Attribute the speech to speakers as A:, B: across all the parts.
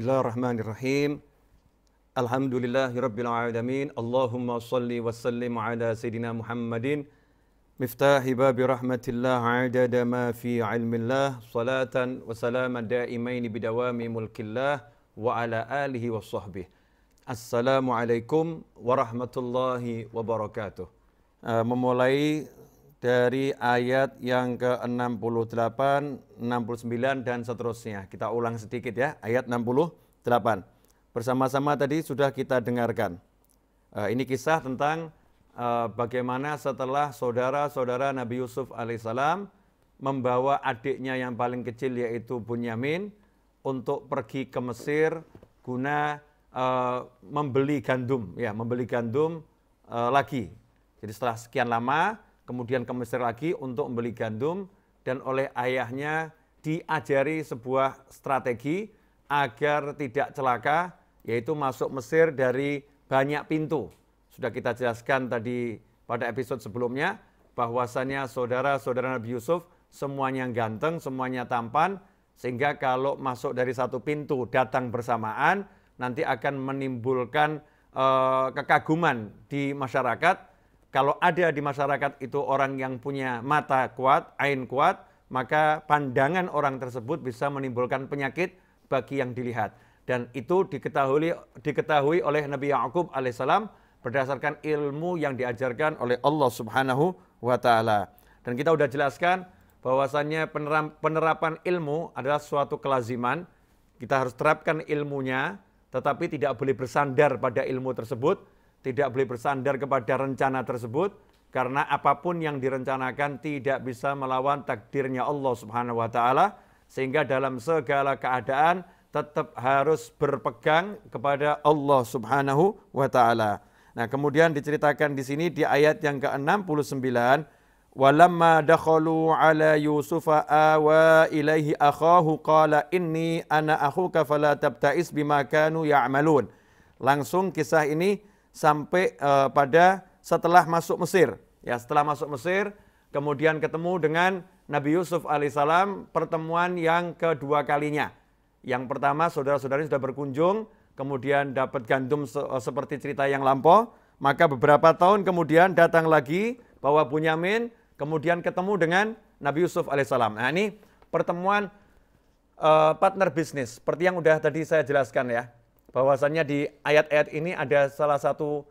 A: Bismillahirrahmanirrahim. Alhamdulillahirabbil alamin. Allahumma salli wa sallim ala sayidina Muhammadin miftahi babi rahmatillah adada ma fi ilmillah salatan wa salaman daimaini bidawami mulkillah wa ala alihi wa sahbihi. Assalamualaikum warahmatullahi wabarakatuh. Uh, memulai dari ayat yang ke-68, 69 dan seterusnya. Kita ulang sedikit ya, ayat 68. Bersama-sama tadi sudah kita dengarkan. Uh, ini kisah tentang uh, bagaimana setelah saudara-saudara Nabi Yusuf alaihissalam membawa adiknya yang paling kecil yaitu Bunyamin untuk pergi ke Mesir guna uh, membeli gandum, ya membeli gandum lagi. Jadi setelah sekian lama, kemudian ke Mesir lagi untuk membeli gandum dan oleh ayahnya diajari sebuah strategi agar tidak celaka yaitu masuk Mesir dari banyak pintu. Sudah kita jelaskan tadi pada episode sebelumnya bahwasannya saudara-saudara Nabi Yusuf semuanya ganteng, semuanya tampan, sehingga kalau masuk dari satu pintu datang bersamaan nanti akan menimbulkan uh, kekaguman di masyarakat. Kalau ada di masyarakat itu orang yang punya mata kuat, ain kuat, maka pandangan orang tersebut bisa menimbulkan penyakit bagi yang dilihat dan itu diketahui diketahui oleh Nabi Yakub alaihissalam berdasarkan ilmu yang diajarkan oleh Allah Subhanahu wa taala. Dan kita sudah jelaskan bahwasannya penerapan ilmu adalah suatu kelaziman. Kita harus terapkan ilmunya, tetapi tidak boleh bersandar pada ilmu tersebut, tidak boleh bersandar kepada rencana tersebut, karena apa pun yang direncanakan tidak bisa melawan takdirnya Allah Subhanahu wa taala, sehingga dalam segala keadaan tetap harus berpegang kepada Allah Subhanahu wa taala. Nah, kemudian diceritakan di sini di ayat yang ke-69, "Walamma dakhalu ala Yusufa awa ilaihi akhahu qala inni ana akhuka fala tabta'is bima kanu ya'malun." Langsung kisah ini sampai uh, pada setelah masuk Mesir. Ya, setelah masuk Mesir, kemudian ketemu dengan Nabi Yusuf alaihissalam pertemuan yang kedua kalinya. Yang pertama saudara-saudari sudah berkunjung, kemudian dapat gandum se eh, seperti cerita yang lampau, maka beberapa tahun kemudian datang lagi bawa Bunyamin, kemudian ketemu dengan Nabi Yusuf alaihissalam. Nah ini pertemuan uh, partner bisnis, seperti yang udah tadi saya jelaskan ya, bahwasannya di ayat-ayat ini ada salah satu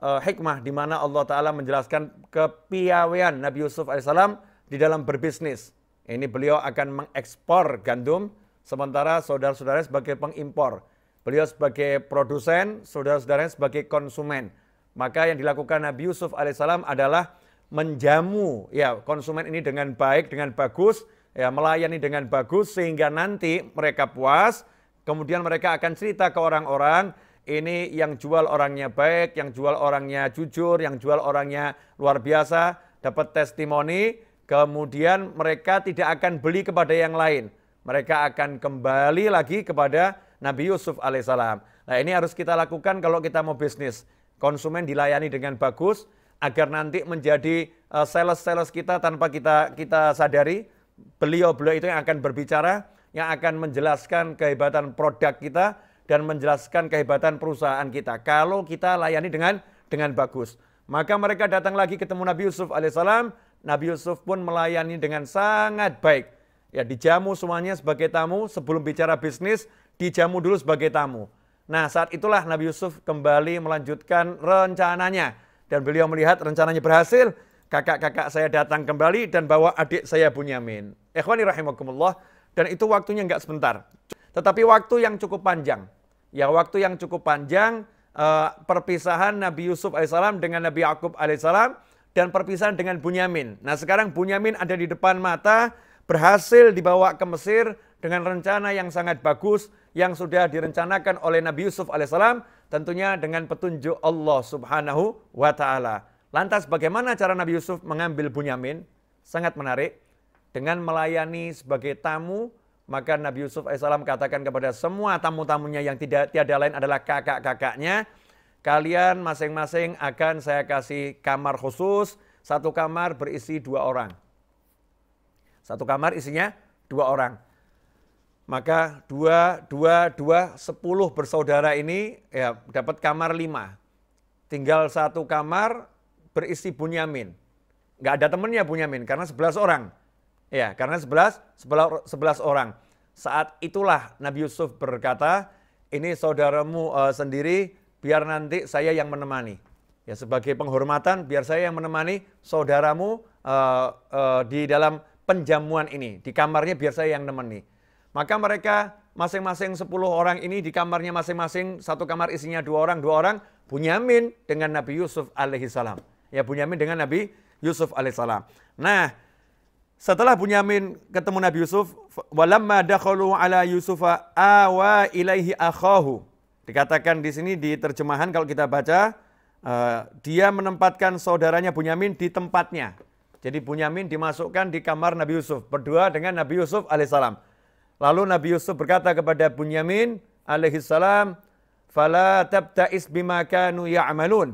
A: uh, hikmah di mana Allah Taala menjelaskan kepiawaian Nabi Yusuf alaihissalam di dalam berbisnis. Ini beliau akan mengekspor gandum sementara saudara-saudara sebagai pengimpor. Beliau sebagai produsen, saudara-saudaranya sebagai konsumen. Maka yang dilakukan Nabi Yusuf alaihissalam adalah menjamu ya konsumen ini dengan baik, dengan bagus, ya melayani dengan bagus sehingga nanti mereka puas, kemudian mereka akan cerita ke orang-orang ini yang jual orangnya baik, yang jual orangnya jujur, yang jual orangnya luar biasa, dapat testimoni, kemudian mereka tidak akan beli kepada yang lain mereka akan kembali lagi kepada Nabi Yusuf alaihissalam. Nah ini harus kita lakukan kalau kita mau bisnis. Konsumen dilayani dengan bagus agar nanti menjadi uh, sales-sales kita tanpa kita kita sadari. Beliau-beliau itu yang akan berbicara, yang akan menjelaskan kehebatan produk kita dan menjelaskan kehebatan perusahaan kita. Kalau kita layani dengan dengan bagus. Maka mereka datang lagi ketemu Nabi Yusuf alaihissalam. Nabi Yusuf pun melayani dengan sangat baik Ya dijamu semuanya sebagai tamu, sebelum bicara bisnis, dijamu dulu sebagai tamu. Nah saat itulah Nabi Yusuf kembali melanjutkan rencananya. Dan beliau melihat rencananya berhasil, kakak-kakak saya datang kembali dan bawa adik saya Bunyamin. Ikhwani rahimakumullah, dan itu waktunya nggak sebentar. Tetapi waktu yang cukup panjang. Ya waktu yang cukup panjang, uh, perpisahan Nabi Yusuf alaihissalam dengan Nabi Yakub alaihissalam dan perpisahan dengan Bunyamin. Nah sekarang Bunyamin ada di depan mata, berhasil dibawa ke Mesir dengan rencana yang sangat bagus yang sudah direncanakan oleh Nabi Yusuf alaihissalam tentunya dengan petunjuk Allah subhanahu wa ta'ala. Lantas bagaimana cara Nabi Yusuf mengambil Bunyamin? Sangat menarik. Dengan melayani sebagai tamu, maka Nabi Yusuf alaihissalam katakan kepada semua tamu-tamunya yang tidak tiada lain adalah kakak-kakaknya, kalian masing-masing akan saya kasih kamar khusus, satu kamar berisi dua orang. Satu kamar isinya dua orang. maka dua, dua, dua, sepuluh bersaudara ini ya dapat kamar lima. Tinggal satu kamar berisi Bunyamin. Nggak ada temennya Bunyamin karena sebelas orang. Ya, karena sebelas, sebelas orang. Saat itulah Nabi Yusuf berkata, ini saudaramu uh, sendiri, biar nanti saya yang menemani. Ya sebagai penghormatan, biar saya yang menemani saudaramu uh, uh, di dalam penjamuan ini. Di kamarnya biar saya yang menemani. Maka mereka masing-masing 10 orang ini di kamarnya masing-masing, satu kamar isinya dua orang, dua orang, Bunyamin dengan Nabi Yusuf alaihi salam. Ya Bunyamin dengan Nabi Yusuf alaihi salam. Nah, setelah Bunyamin ketemu Nabi Yusuf, walamma dakhalu ala Yusufa awa ilaihi akhahu. Dikatakan di sini di terjemahan kalau kita baca, uh, dia menempatkan saudaranya Bunyamin di tempatnya. Jadi Bunyamin dimasukkan di kamar Nabi Yusuf, berdua dengan Nabi Yusuf alaihissalam. Lalu Nabi Yusuf berkata kepada Bunyamin alaihissalam, "Fala tabta'is bima kanu ya'malun."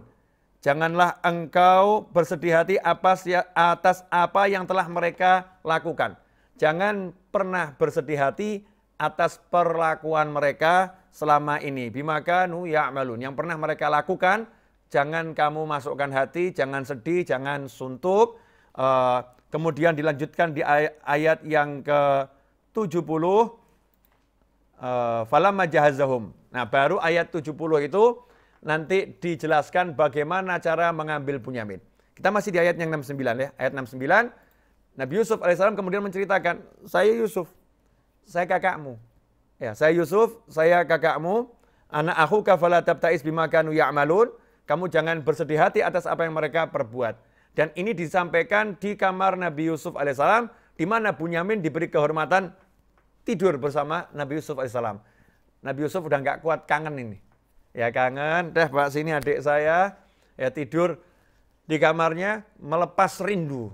A: Janganlah engkau bersedih hati atas apa yang telah mereka lakukan. Jangan pernah bersedih hati atas perlakuan mereka selama ini. Bima kanu ya'malun. Yang pernah mereka lakukan, jangan kamu masukkan hati, jangan sedih, jangan suntuk. Uh, kemudian dilanjutkan di ayat yang ke 70 uh, falamma jahazahum. Nah, baru ayat 70 itu nanti dijelaskan bagaimana cara mengambil Bunyamin. Kita masih di ayat yang 69 ya. Ayat 69 Nabi Yusuf alaihissalam kemudian menceritakan, "Saya Yusuf, saya kakakmu." Ya, saya Yusuf, saya kakakmu, anak aku kafala tabtais bima kanu ya'malun. Kamu jangan bersedih hati atas apa yang mereka perbuat. Dan ini disampaikan di kamar Nabi Yusuf alaihissalam di mana Bunyamin diberi kehormatan tidur bersama Nabi Yusuf alaihissalam. Nabi Yusuf udah nggak kuat kangen ini. Ya kangen, deh pak sini adik saya ya tidur di kamarnya melepas rindu.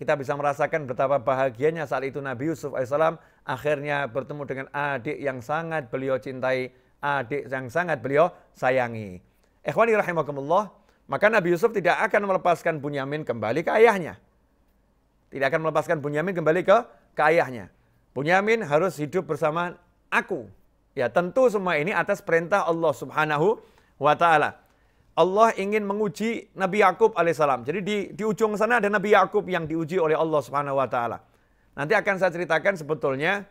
A: Kita bisa merasakan betapa bahagianya saat itu Nabi Yusuf alaihissalam akhirnya bertemu dengan adik yang sangat beliau cintai, adik yang sangat beliau sayangi. Ikhwani rahimakumullah, maka Nabi Yusuf tidak akan melepaskan Bunyamin kembali ke ayahnya. Tidak akan melepaskan Bunyamin kembali ke, ke ayahnya. Bunyamin harus hidup bersama aku. Ya tentu semua ini atas perintah Allah subhanahu wa ta'ala. Allah ingin menguji Nabi Yakub alaihissalam. Jadi di, di ujung sana ada Nabi Yakub yang diuji oleh Allah subhanahu wa ta'ala. Nanti akan saya ceritakan sebetulnya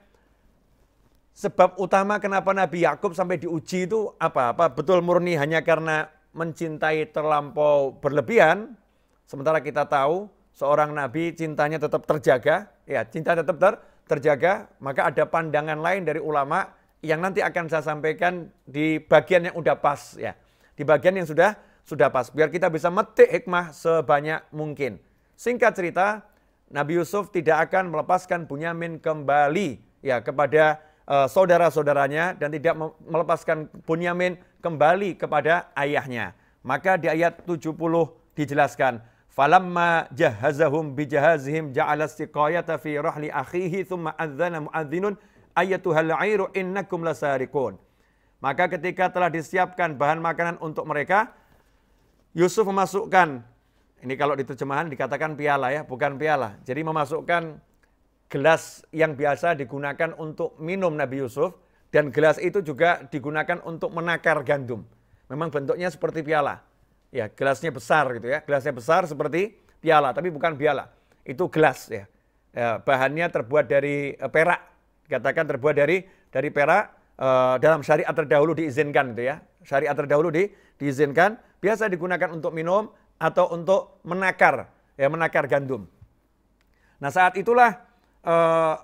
A: sebab utama kenapa Nabi Yakub sampai diuji itu apa? Apa betul murni hanya karena mencintai terlampau berlebihan? Sementara kita tahu seorang nabi cintanya tetap terjaga, ya cinta tetap ter, terjaga, maka ada pandangan lain dari ulama yang nanti akan saya sampaikan di bagian yang udah pas ya. Di bagian yang sudah sudah pas biar kita bisa metik hikmah sebanyak mungkin. Singkat cerita, Nabi Yusuf tidak akan melepaskan Bunyamin kembali ya kepada uh, saudara-saudaranya dan tidak melepaskan Bunyamin kembali kepada ayahnya. Maka di ayat 70 dijelaskan, falamma jahazahum bijahazihim ja'ala fi rahli akhihi thumma adzana muadzinun ayatuhal airu innakum lasarikun. Maka ketika telah disiapkan bahan makanan untuk mereka, Yusuf memasukkan, ini kalau di terjemahan dikatakan piala ya, bukan piala. Jadi memasukkan gelas yang biasa digunakan untuk minum Nabi Yusuf, dan gelas itu juga digunakan untuk menakar gandum. Memang bentuknya seperti piala. Ya, gelasnya besar gitu ya. Gelasnya besar seperti piala, tapi bukan piala. Itu gelas ya. ya bahannya terbuat dari uh, perak. Katakan terbuat dari dari perak uh, dalam syariat terdahulu diizinkan gitu ya. Syariat terdahulu di, diizinkan biasa digunakan untuk minum atau untuk menakar ya menakar gandum. Nah, saat itulah uh,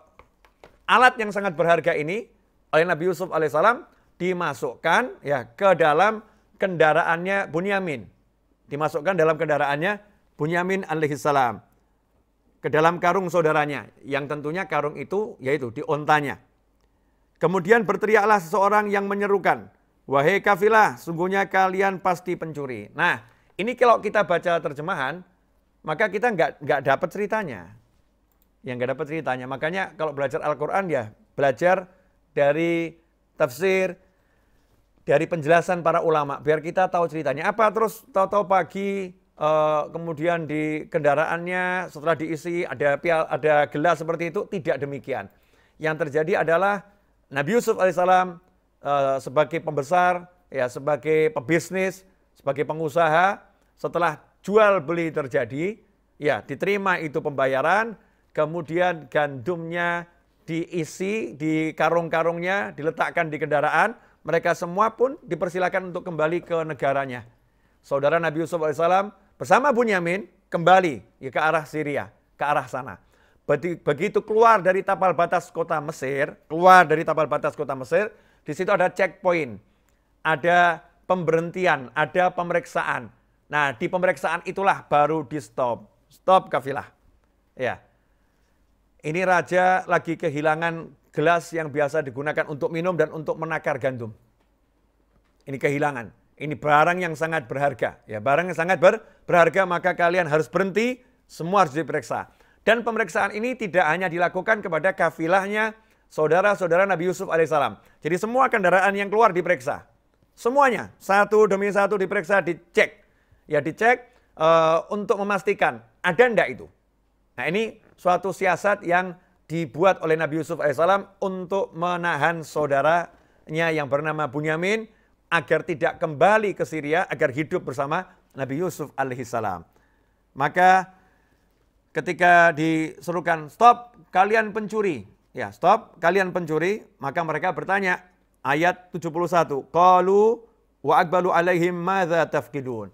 A: alat yang sangat berharga ini oleh Nabi Yusuf alaihissalam dimasukkan ya ke dalam kendaraannya Bunyamin dimasukkan dalam kendaraannya Bunyamin alaihissalam ke dalam karung saudaranya yang tentunya karung itu yaitu di ontanya. Kemudian berteriaklah seseorang yang menyerukan, "Wahai kafilah, sungguhnya kalian pasti pencuri." Nah, ini kalau kita baca terjemahan, maka kita nggak nggak dapat ceritanya. Yang nggak dapat ceritanya. Makanya kalau belajar Al-Quran ya belajar dari tafsir, dari penjelasan para ulama biar kita tahu ceritanya apa terus tahu-tahu pagi uh, kemudian di kendaraannya setelah diisi ada pial ada gelas seperti itu tidak demikian yang terjadi adalah Nabi Yusuf alaihissalam uh, sebagai pembesar, ya sebagai pebisnis, sebagai pengusaha, setelah jual beli terjadi, ya diterima itu pembayaran, kemudian gandumnya diisi di karung-karungnya, diletakkan di kendaraan, mereka semua pun dipersilakan untuk kembali ke negaranya. Saudara Nabi Yusuf alaihissalam bersama Bunyamin kembali ya, ke arah Syria, ke arah sana. Begitu keluar dari tapal batas kota Mesir, keluar dari tapal batas kota Mesir, di situ ada checkpoint, ada pemberhentian, ada pemeriksaan. Nah, di pemeriksaan itulah baru di stop, stop kafilah. Ya. Ini raja lagi kehilangan gelas yang biasa digunakan untuk minum dan untuk menakar gandum. Ini kehilangan. Ini barang yang sangat berharga. Ya, barang yang sangat ber, berharga maka kalian harus berhenti, semua harus diperiksa. Dan pemeriksaan ini tidak hanya dilakukan kepada kafilahnya saudara-saudara Nabi Yusuf alaihissalam. Jadi semua kendaraan yang keluar diperiksa. Semuanya, satu demi satu diperiksa, dicek. Ya dicek uh, untuk memastikan ada enggak itu. Nah ini suatu siasat yang dibuat oleh Nabi Yusuf alaihissalam untuk menahan saudaranya yang bernama Bunyamin agar tidak kembali ke Syria, agar hidup bersama Nabi Yusuf alaihissalam. Maka ketika disuruhkan stop kalian pencuri. Ya, stop kalian pencuri, maka mereka bertanya ayat 71. Qalu wa akbalu alaihim madza tafkidun.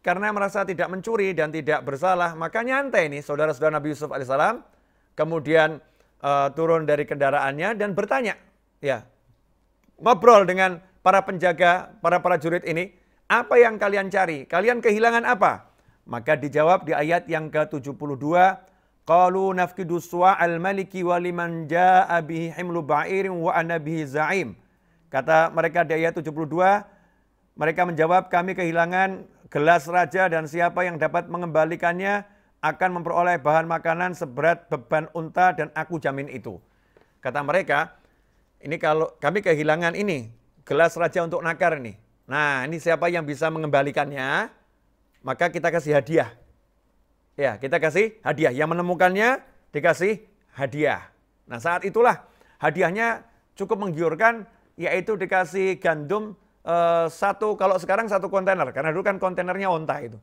A: Karena merasa tidak mencuri dan tidak bersalah, maka nyantai nih saudara-saudara Nabi Yusuf alaihissalam. Kemudian uh, turun dari kendaraannya dan bertanya, ya ngobrol dengan para penjaga, para prajurit ini, apa yang kalian cari? Kalian kehilangan apa? Maka dijawab di ayat yang ke-72, Qalu nafkidu al maliki wa liman ja'a bihi himlu ba'irin wa ana bihi za'im. Kata mereka di ayat 72, mereka menjawab kami kehilangan gelas raja dan siapa yang dapat mengembalikannya akan memperoleh bahan makanan seberat beban unta dan aku jamin itu. Kata mereka, ini kalau kami kehilangan ini, gelas raja untuk nakar ini. Nah, ini siapa yang bisa mengembalikannya? maka kita kasih hadiah. Ya, kita kasih hadiah. Yang menemukannya dikasih hadiah. Nah, saat itulah hadiahnya cukup menggiurkan, yaitu dikasih gandum eh, satu, kalau sekarang satu kontainer, karena dulu kan kontainernya onta itu.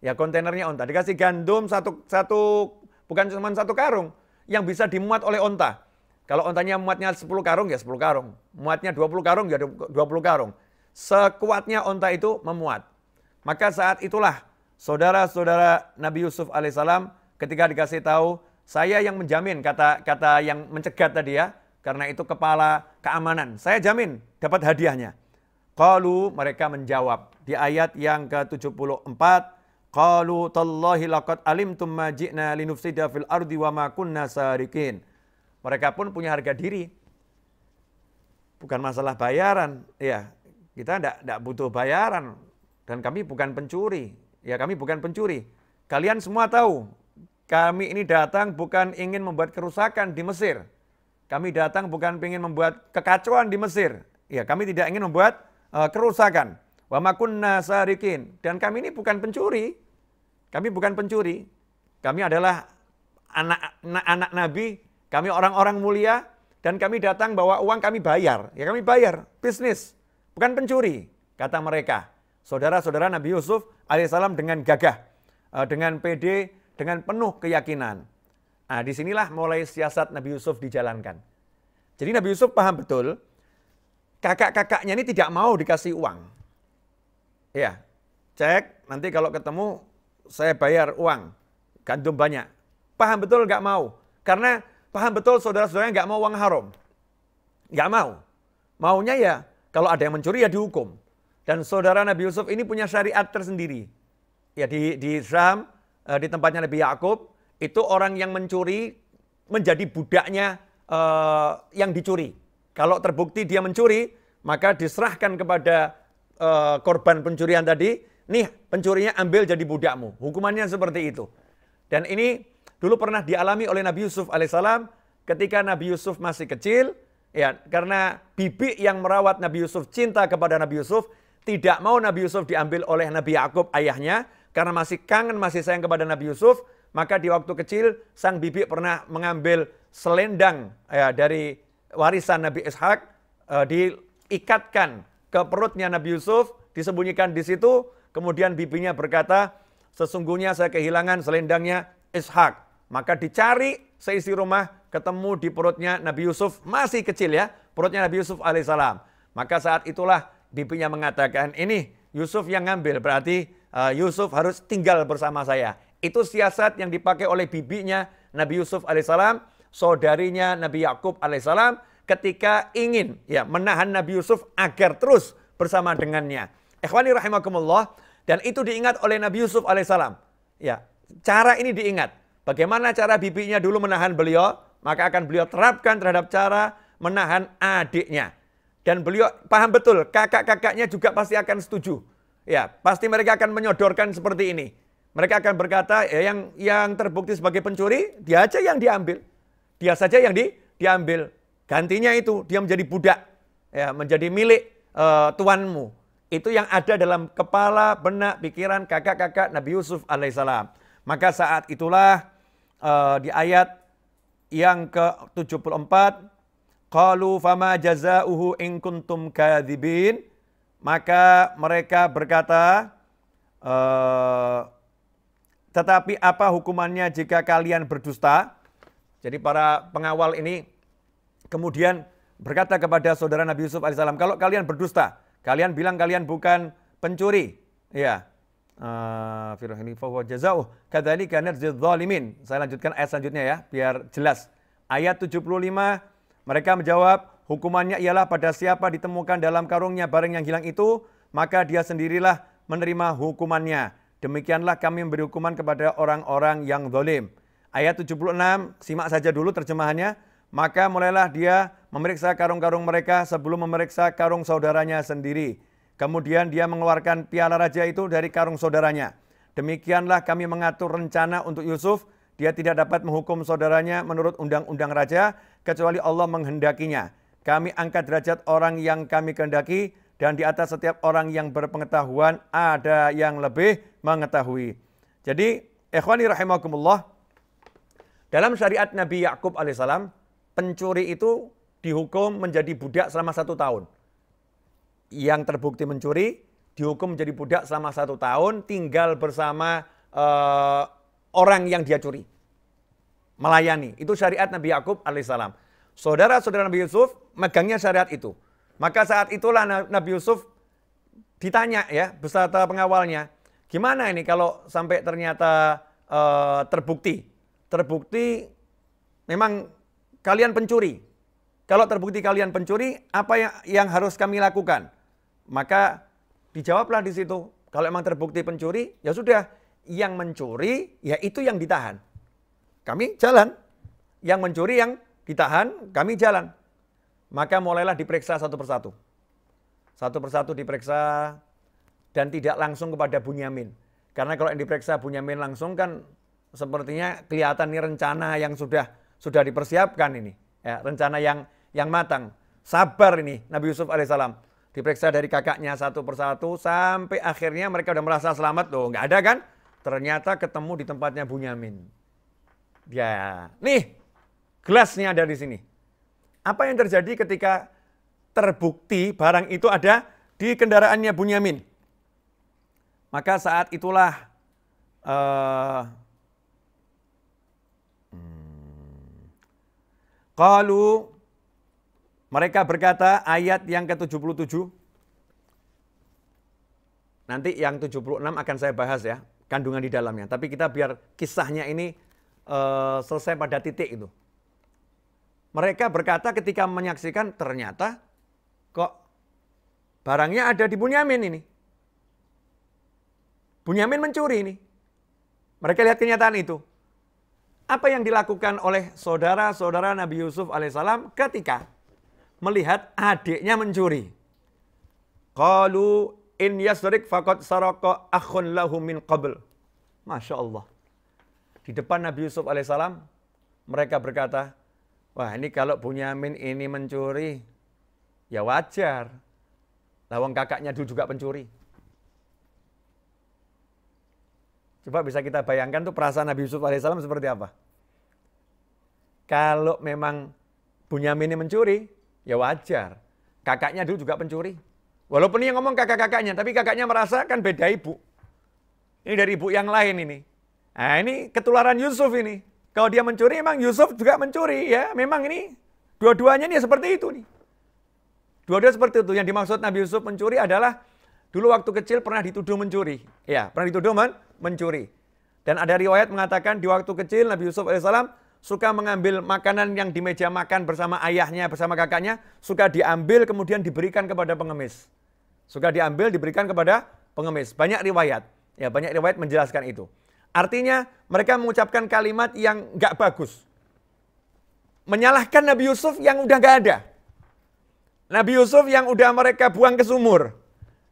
A: Ya, kontainernya onta. Dikasih gandum satu, satu bukan cuma satu karung, yang bisa dimuat oleh onta. Kalau ontanya muatnya 10 karung, ya 10 karung. Muatnya 20 karung, ya 20 karung. Sekuatnya onta itu memuat. Maka saat itulah saudara-saudara Nabi Yusuf alaihissalam ketika dikasih tahu saya yang menjamin kata kata yang mencegat tadi ya karena itu kepala keamanan saya jamin dapat hadiahnya. Qalu mereka menjawab di ayat yang ke-74 Qalu tallahi laqad alimtum ma ji'na linufsida fil ardi wa ma kunna sarikin. Mereka pun punya harga diri. Bukan masalah bayaran, ya. Kita tidak butuh bayaran. Dan kami bukan pencuri. Ya kami bukan pencuri. Kalian semua tahu, kami ini datang bukan ingin membuat kerusakan di Mesir. Kami datang bukan ingin membuat kekacauan di Mesir. Ya kami tidak ingin membuat uh, kerusakan. Wa makunna sarikin. Dan kami ini bukan pencuri. Kami bukan pencuri. Kami adalah anak-anak Nabi. Kami orang-orang mulia. Dan kami datang bawa uang kami bayar. Ya kami bayar. Bisnis. Bukan pencuri. Kata mereka saudara-saudara Nabi Yusuf alaihissalam dengan gagah, eh, dengan PD, dengan penuh keyakinan. Nah, di sinilah mulai siasat Nabi Yusuf dijalankan. Jadi Nabi Yusuf paham betul, kakak-kakaknya ini tidak mau dikasih uang. Ya, cek, nanti kalau ketemu saya bayar uang, gandum banyak. Paham betul nggak mau. Karena paham betul saudara-saudaranya nggak mau uang haram. Nggak mau. Maunya ya, kalau ada yang mencuri ya dihukum. Dan saudara Nabi Yusuf ini punya syariat tersendiri. Ya di di Islam, eh, di tempatnya Nabi Yakub, itu orang yang mencuri menjadi budaknya uh, yang dicuri. Kalau terbukti dia mencuri, maka diserahkan kepada uh, korban pencurian tadi, nih pencurinya ambil jadi budakmu. Hukumannya seperti itu. Dan ini dulu pernah dialami oleh Nabi Yusuf alaihissalam ketika Nabi Yusuf masih kecil, ya karena bibi yang merawat Nabi Yusuf cinta kepada Nabi Yusuf, tidak mau Nabi Yusuf diambil oleh Nabi Yakub ayahnya karena masih kangen masih sayang kepada Nabi Yusuf maka di waktu kecil sang bibi pernah mengambil selendang ya, dari warisan Nabi Ishak uh, diikatkan ke perutnya Nabi Yusuf, disembunyikan di situ. Kemudian bibinya berkata, sesungguhnya saya kehilangan selendangnya Ishak. Maka dicari seisi rumah, ketemu di perutnya Nabi Yusuf, masih kecil ya, perutnya Nabi Yusuf alaihissalam. Maka saat itulah bibinya mengatakan, ini Yusuf yang ngambil, berarti uh, Yusuf harus tinggal bersama saya. Itu siasat yang dipakai oleh bibinya Nabi Yusuf alaihissalam, saudarinya Nabi Yakub alaihissalam, ketika ingin ya menahan Nabi Yusuf agar terus bersama dengannya. Ikhwani rahimakumullah dan itu diingat oleh Nabi Yusuf alaihissalam. Ya, cara ini diingat. Bagaimana cara bibinya dulu menahan beliau, maka akan beliau terapkan terhadap cara menahan adiknya. Dan beliau paham betul, kakak-kakaknya juga pasti akan setuju. Ya, pasti mereka akan menyodorkan seperti ini. Mereka akan berkata, ya, yang yang terbukti sebagai pencuri, dia aja yang diambil. Dia saja yang di, diambil. Gantinya itu dia menjadi budak, ya, menjadi milik uh, tuanmu. Itu yang ada dalam kepala, benak, pikiran kakak-kakak Nabi Yusuf alaihissalam. Maka saat itulah uh, di ayat yang ke-74, Qalu fama jazauhu in kuntum kadzibin. Maka mereka berkata, uh, tetapi apa hukumannya jika kalian berdusta? Jadi para pengawal ini kemudian berkata kepada saudara Nabi Yusuf alaihissalam, kalau kalian berdusta, kalian bilang kalian bukan pencuri, ya. Uh, ini fahuwa jazauh kadzalika najzil zalimin. Saya lanjutkan ayat selanjutnya ya, biar jelas. Ayat 75 mereka menjawab, hukumannya ialah pada siapa ditemukan dalam karungnya barang yang hilang itu, maka dia sendirilah menerima hukumannya. Demikianlah kami memberi hukuman kepada orang-orang yang zalim. Ayat 76, simak saja dulu terjemahannya. Maka mulailah dia memeriksa karung-karung mereka sebelum memeriksa karung saudaranya sendiri. Kemudian dia mengeluarkan piala raja itu dari karung saudaranya. Demikianlah kami mengatur rencana untuk Yusuf. Dia tidak dapat menghukum saudaranya menurut undang-undang raja, kecuali Allah menghendakinya. Kami angkat derajat orang yang kami kehendaki, dan di atas setiap orang yang berpengetahuan ada yang lebih mengetahui. Jadi, ikhwani rahimakumullah, dalam syariat Nabi Yakub alaihissalam, pencuri itu dihukum menjadi budak selama satu tahun. Yang terbukti mencuri dihukum menjadi budak selama satu tahun, tinggal bersama uh, orang yang dia curi. Melayani. Itu syariat Nabi Yakub alaihissalam. Saudara-saudara Nabi Yusuf megangnya syariat itu. Maka saat itulah Nabi Yusuf ditanya ya beserta pengawalnya, gimana ini kalau sampai ternyata uh, terbukti terbukti memang kalian pencuri. Kalau terbukti kalian pencuri, apa yang, yang harus kami lakukan? Maka dijawablah di situ. Kalau memang terbukti pencuri, ya sudah. Yang mencuri, ya itu yang ditahan. Kami jalan. Yang mencuri yang ditahan, kami jalan. Maka mulailah diperiksa satu persatu. Satu persatu diperiksa dan tidak langsung kepada Bunyamin. Karena kalau yang diperiksa Bunyamin langsung kan sepertinya kelihatan ini rencana yang sudah sudah dipersiapkan ini, ya, rencana yang yang matang. Sabar ini Nabi Yusuf alaihissalam. Diperiksa dari kakaknya satu persatu sampai akhirnya mereka udah merasa selamat loh. Nggak ada kan? Ternyata ketemu di tempatnya Bunyamin. Ya, nih gelasnya ada di sini. Apa yang terjadi ketika terbukti barang itu ada di kendaraannya Bunyamin? Maka saat itulah uh, Qalu mereka berkata ayat yang ke-77 Nanti yang 76 akan saya bahas ya, kandungan di dalamnya. Tapi kita biar kisahnya ini uh, selesai pada titik itu. Mereka berkata ketika menyaksikan ternyata kok barangnya ada di Bunyamin ini. Bunyamin mencuri ini. Mereka lihat kenyataan itu. Apa yang dilakukan oleh saudara-saudara Nabi Yusuf alaihissalam ketika melihat adiknya mencuri? Qalu in yasrik faqad saraka akhun lahu min qabl. Masya Allah. Di depan Nabi Yusuf alaihissalam, mereka berkata, wah ini kalau Bunyamin ini mencuri, ya wajar. Lawang kakaknya dulu juga pencuri. Coba bisa kita bayangkan tuh perasaan Nabi Yusuf alaihissalam seperti apa. Kalau memang Bunyamin ini mencuri, ya wajar. Kakaknya dulu juga pencuri. Walaupun dia ngomong kakak-kakaknya, tapi kakaknya merasa kan beda ibu. Ini dari ibu yang lain ini. Nah ini ketularan Yusuf ini. Kalau dia mencuri, emang Yusuf juga mencuri ya. Memang ini dua-duanya nih seperti itu nih. Dua-duanya seperti itu. Yang dimaksud Nabi Yusuf mencuri adalah dulu waktu kecil pernah dituduh mencuri. Ya, pernah dituduh men mencuri. Dan ada riwayat mengatakan di waktu kecil Nabi Yusuf alaihissalam suka mengambil makanan yang di meja makan bersama ayahnya, bersama kakaknya, suka diambil kemudian diberikan kepada pengemis. Suka diambil diberikan kepada pengemis. Banyak riwayat, ya banyak riwayat menjelaskan itu. Artinya mereka mengucapkan kalimat yang nggak bagus. Menyalahkan Nabi Yusuf yang udah nggak ada. Nabi Yusuf yang udah mereka buang ke sumur.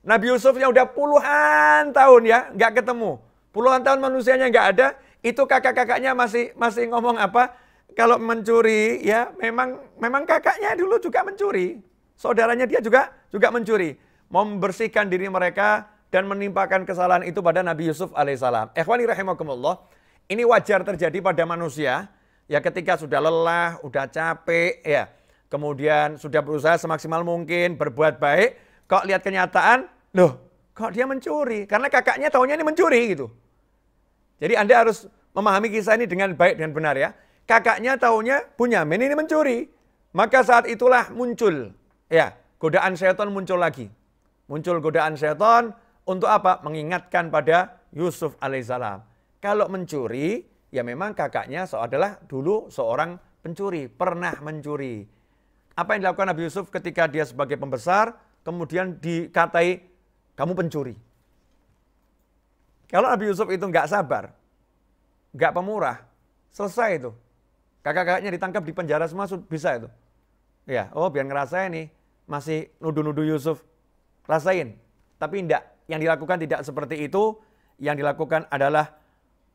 A: Nabi Yusuf yang udah puluhan tahun ya nggak ketemu. Puluhan tahun manusianya nggak ada, itu kakak-kakaknya masih masih ngomong apa? Kalau mencuri ya memang memang kakaknya dulu juga mencuri. Saudaranya dia juga juga mencuri. Membersihkan diri mereka dan menimpakan kesalahan itu pada Nabi Yusuf alaihissalam. Ikhwani rahimakumullah. Ini wajar terjadi pada manusia ya ketika sudah lelah, udah capek ya. Kemudian sudah berusaha semaksimal mungkin berbuat baik, kok lihat kenyataan, loh, kok dia mencuri? Karena kakaknya tahunya ini mencuri gitu. Jadi Anda harus memahami kisah ini dengan baik dan benar ya. Kakaknya taunya Bunyamin ini mencuri. Maka saat itulah muncul ya godaan setan muncul lagi. Muncul godaan setan untuk apa? Mengingatkan pada Yusuf alaihissalam. Kalau mencuri, ya memang kakaknya adalah dulu seorang pencuri, pernah mencuri. Apa yang dilakukan Nabi Yusuf ketika dia sebagai pembesar, kemudian dikatai, kamu pencuri. Kalau Nabi Yusuf itu nggak sabar, nggak pemurah, selesai itu. Kakak-kakaknya ditangkap di penjara semua bisa itu. Ya, oh biar ngerasain nih, masih nuduh-nuduh Yusuf. Rasain. Tapi tidak, yang dilakukan tidak seperti itu. Yang dilakukan adalah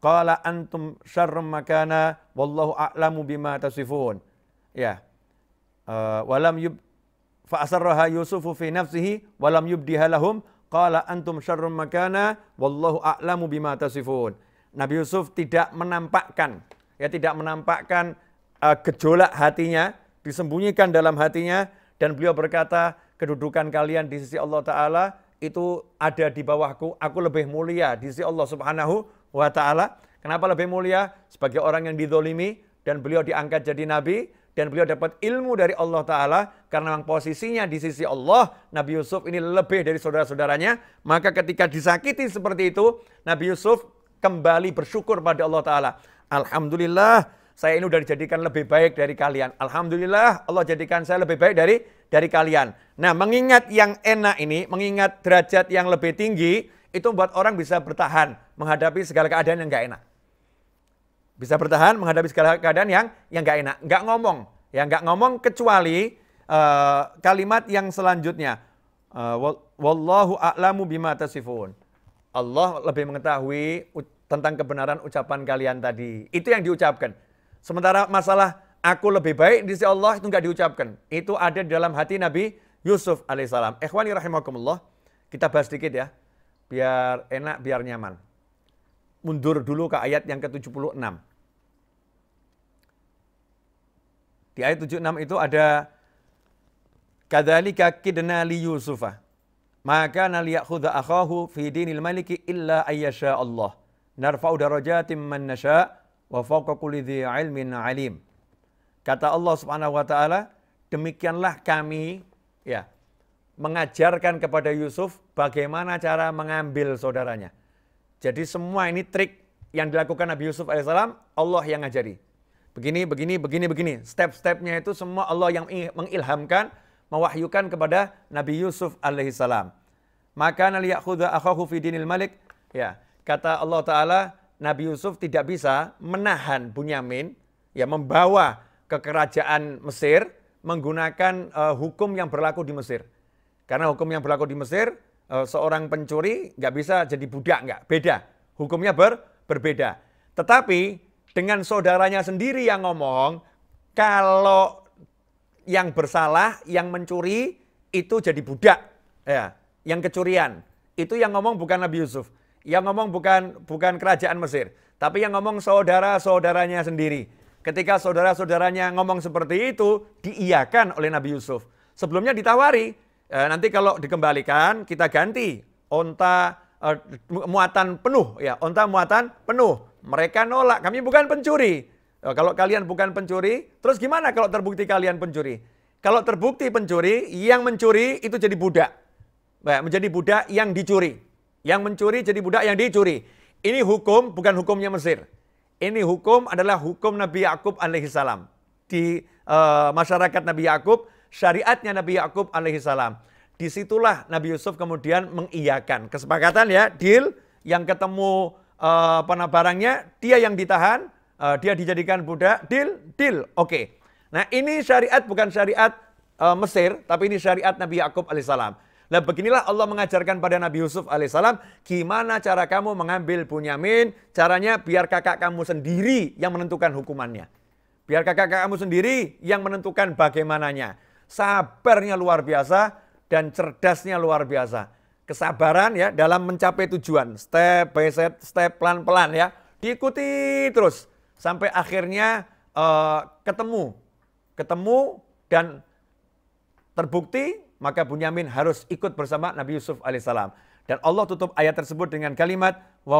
A: qala antum syarrum makana wallahu a'lamu bima tasifun. Ya. Uh, walam yub fa'asarraha Yusufu fi nafsihi walam yubdiha lahum Qala antum syarrum makana wallahu a'lamu bima tasifun. Nabi Yusuf tidak menampakkan ya tidak menampakkan uh, gejolak hatinya, disembunyikan dalam hatinya dan beliau berkata, kedudukan kalian di sisi Allah taala itu ada di bawahku, aku lebih mulia di sisi Allah Subhanahu wa taala. Kenapa lebih mulia? Sebagai orang yang didolimi dan beliau diangkat jadi nabi, dan beliau dapat ilmu dari Allah Ta'ala karena memang posisinya di sisi Allah Nabi Yusuf ini lebih dari saudara-saudaranya. Maka ketika disakiti seperti itu Nabi Yusuf kembali bersyukur pada Allah Ta'ala. Alhamdulillah saya ini sudah dijadikan lebih baik dari kalian. Alhamdulillah Allah jadikan saya lebih baik dari dari kalian. Nah mengingat yang enak ini mengingat derajat yang lebih tinggi itu membuat orang bisa bertahan menghadapi segala keadaan yang gak enak. Bisa bertahan menghadapi segala keadaan yang yang nggak enak, nggak ngomong, ya nggak ngomong kecuali uh, kalimat yang selanjutnya. Uh, Wallahu a'lamu bima tasifun. Allah lebih mengetahui tentang kebenaran ucapan kalian tadi. Itu yang diucapkan. Sementara masalah aku lebih baik di sisi Allah itu nggak diucapkan. Itu ada di dalam hati Nabi Yusuf alaihissalam. Ikhwani rahimakumullah. Kita bahas sedikit ya. Biar enak, biar nyaman mundur dulu ke ayat yang ke-76. Di ayat 76 itu ada kadzalika kidna li yusufa maka naliyakhudha akhahu fi dinil maliki illa ayyasha Allah narfa'u darajatin man nasha wa fawqa kulli dhi ilmin alim kata Allah Subhanahu wa taala demikianlah kami ya mengajarkan kepada Yusuf bagaimana cara mengambil saudaranya jadi semua ini trik yang dilakukan Nabi Yusuf alaihissalam, Allah yang ngajari. Begini, begini, begini, begini. Step-stepnya itu semua Allah yang mengilhamkan, mewahyukan kepada Nabi Yusuf alaihissalam. Maka naliyakhudha akhahu fi dinil malik. Ya, kata Allah Ta'ala, Nabi Yusuf tidak bisa menahan Bunyamin, ya membawa ke kerajaan Mesir menggunakan uh, hukum yang berlaku di Mesir. Karena hukum yang berlaku di Mesir Eh, seorang pencuri nggak bisa jadi budak nggak beda hukumnya ber, berbeda tetapi dengan saudaranya sendiri yang ngomong kalau yang bersalah yang mencuri itu jadi budak. Ya yang kecurian. Itu yang ngomong bukan Nabi Yusuf. Yang ngomong bukan bukan kerajaan Mesir. Tapi yang ngomong saudara-saudaranya sendiri. Ketika saudara-saudaranya ngomong seperti itu, diiyakan oleh Nabi Yusuf. Sebelumnya ditawari, e, nanti kalau dikembalikan kita ganti onta e, muatan penuh. Ya, onta muatan penuh. Mereka nolak, kami bukan pencuri. E, kalau kalian bukan pencuri, terus gimana kalau terbukti kalian pencuri? Kalau terbukti pencuri, yang mencuri itu jadi budak. menjadi budak yang dicuri. Yang mencuri jadi budak yang dicuri. Ini hukum bukan hukumnya Mesir. Ini hukum adalah hukum Nabi Yakub alaihissalam. Di uh, masyarakat Nabi Yakub, syariatnya Nabi Yakub alaihissalam. Di situlah Nabi Yusuf kemudian mengiyakan kesepakatan ya, deal yang ketemu uh, apa barangnya, dia yang ditahan, uh, dia dijadikan budak, deal, deal, oke. Okay. Nah ini syariat bukan syariat uh, Mesir, tapi ini syariat Nabi Yakub alaihissalam. Nah beginilah Allah mengajarkan pada Nabi Yusuf alaihissalam gimana cara kamu mengambil Bunyamin, caranya biar kakak kamu sendiri yang menentukan hukumannya. Biar kakak kamu sendiri yang menentukan bagaimananya. Sabarnya luar biasa dan cerdasnya luar biasa. Kesabaran ya dalam mencapai tujuan, step by step, step pelan-pelan ya. Diikuti terus sampai akhirnya uh, ketemu, ketemu dan terbukti maka Bunyamin harus ikut bersama Nabi Yusuf alaihissalam. Dan Allah tutup ayat tersebut dengan kalimat wa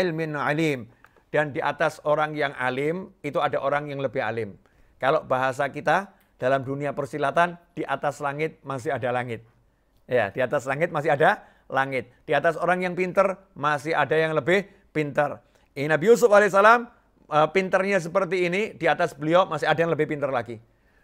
A: ilmin alim. Dan di atas orang yang alim itu ada orang yang lebih alim. Kalau bahasa kita dalam dunia persilatan di atas langit masih ada langit. Ya, di atas langit masih ada langit. Di atas orang yang pinter masih ada yang lebih pinter. Ini Nabi Yusuf alaihissalam pinternya seperti ini, di atas beliau masih ada yang lebih pinter lagi.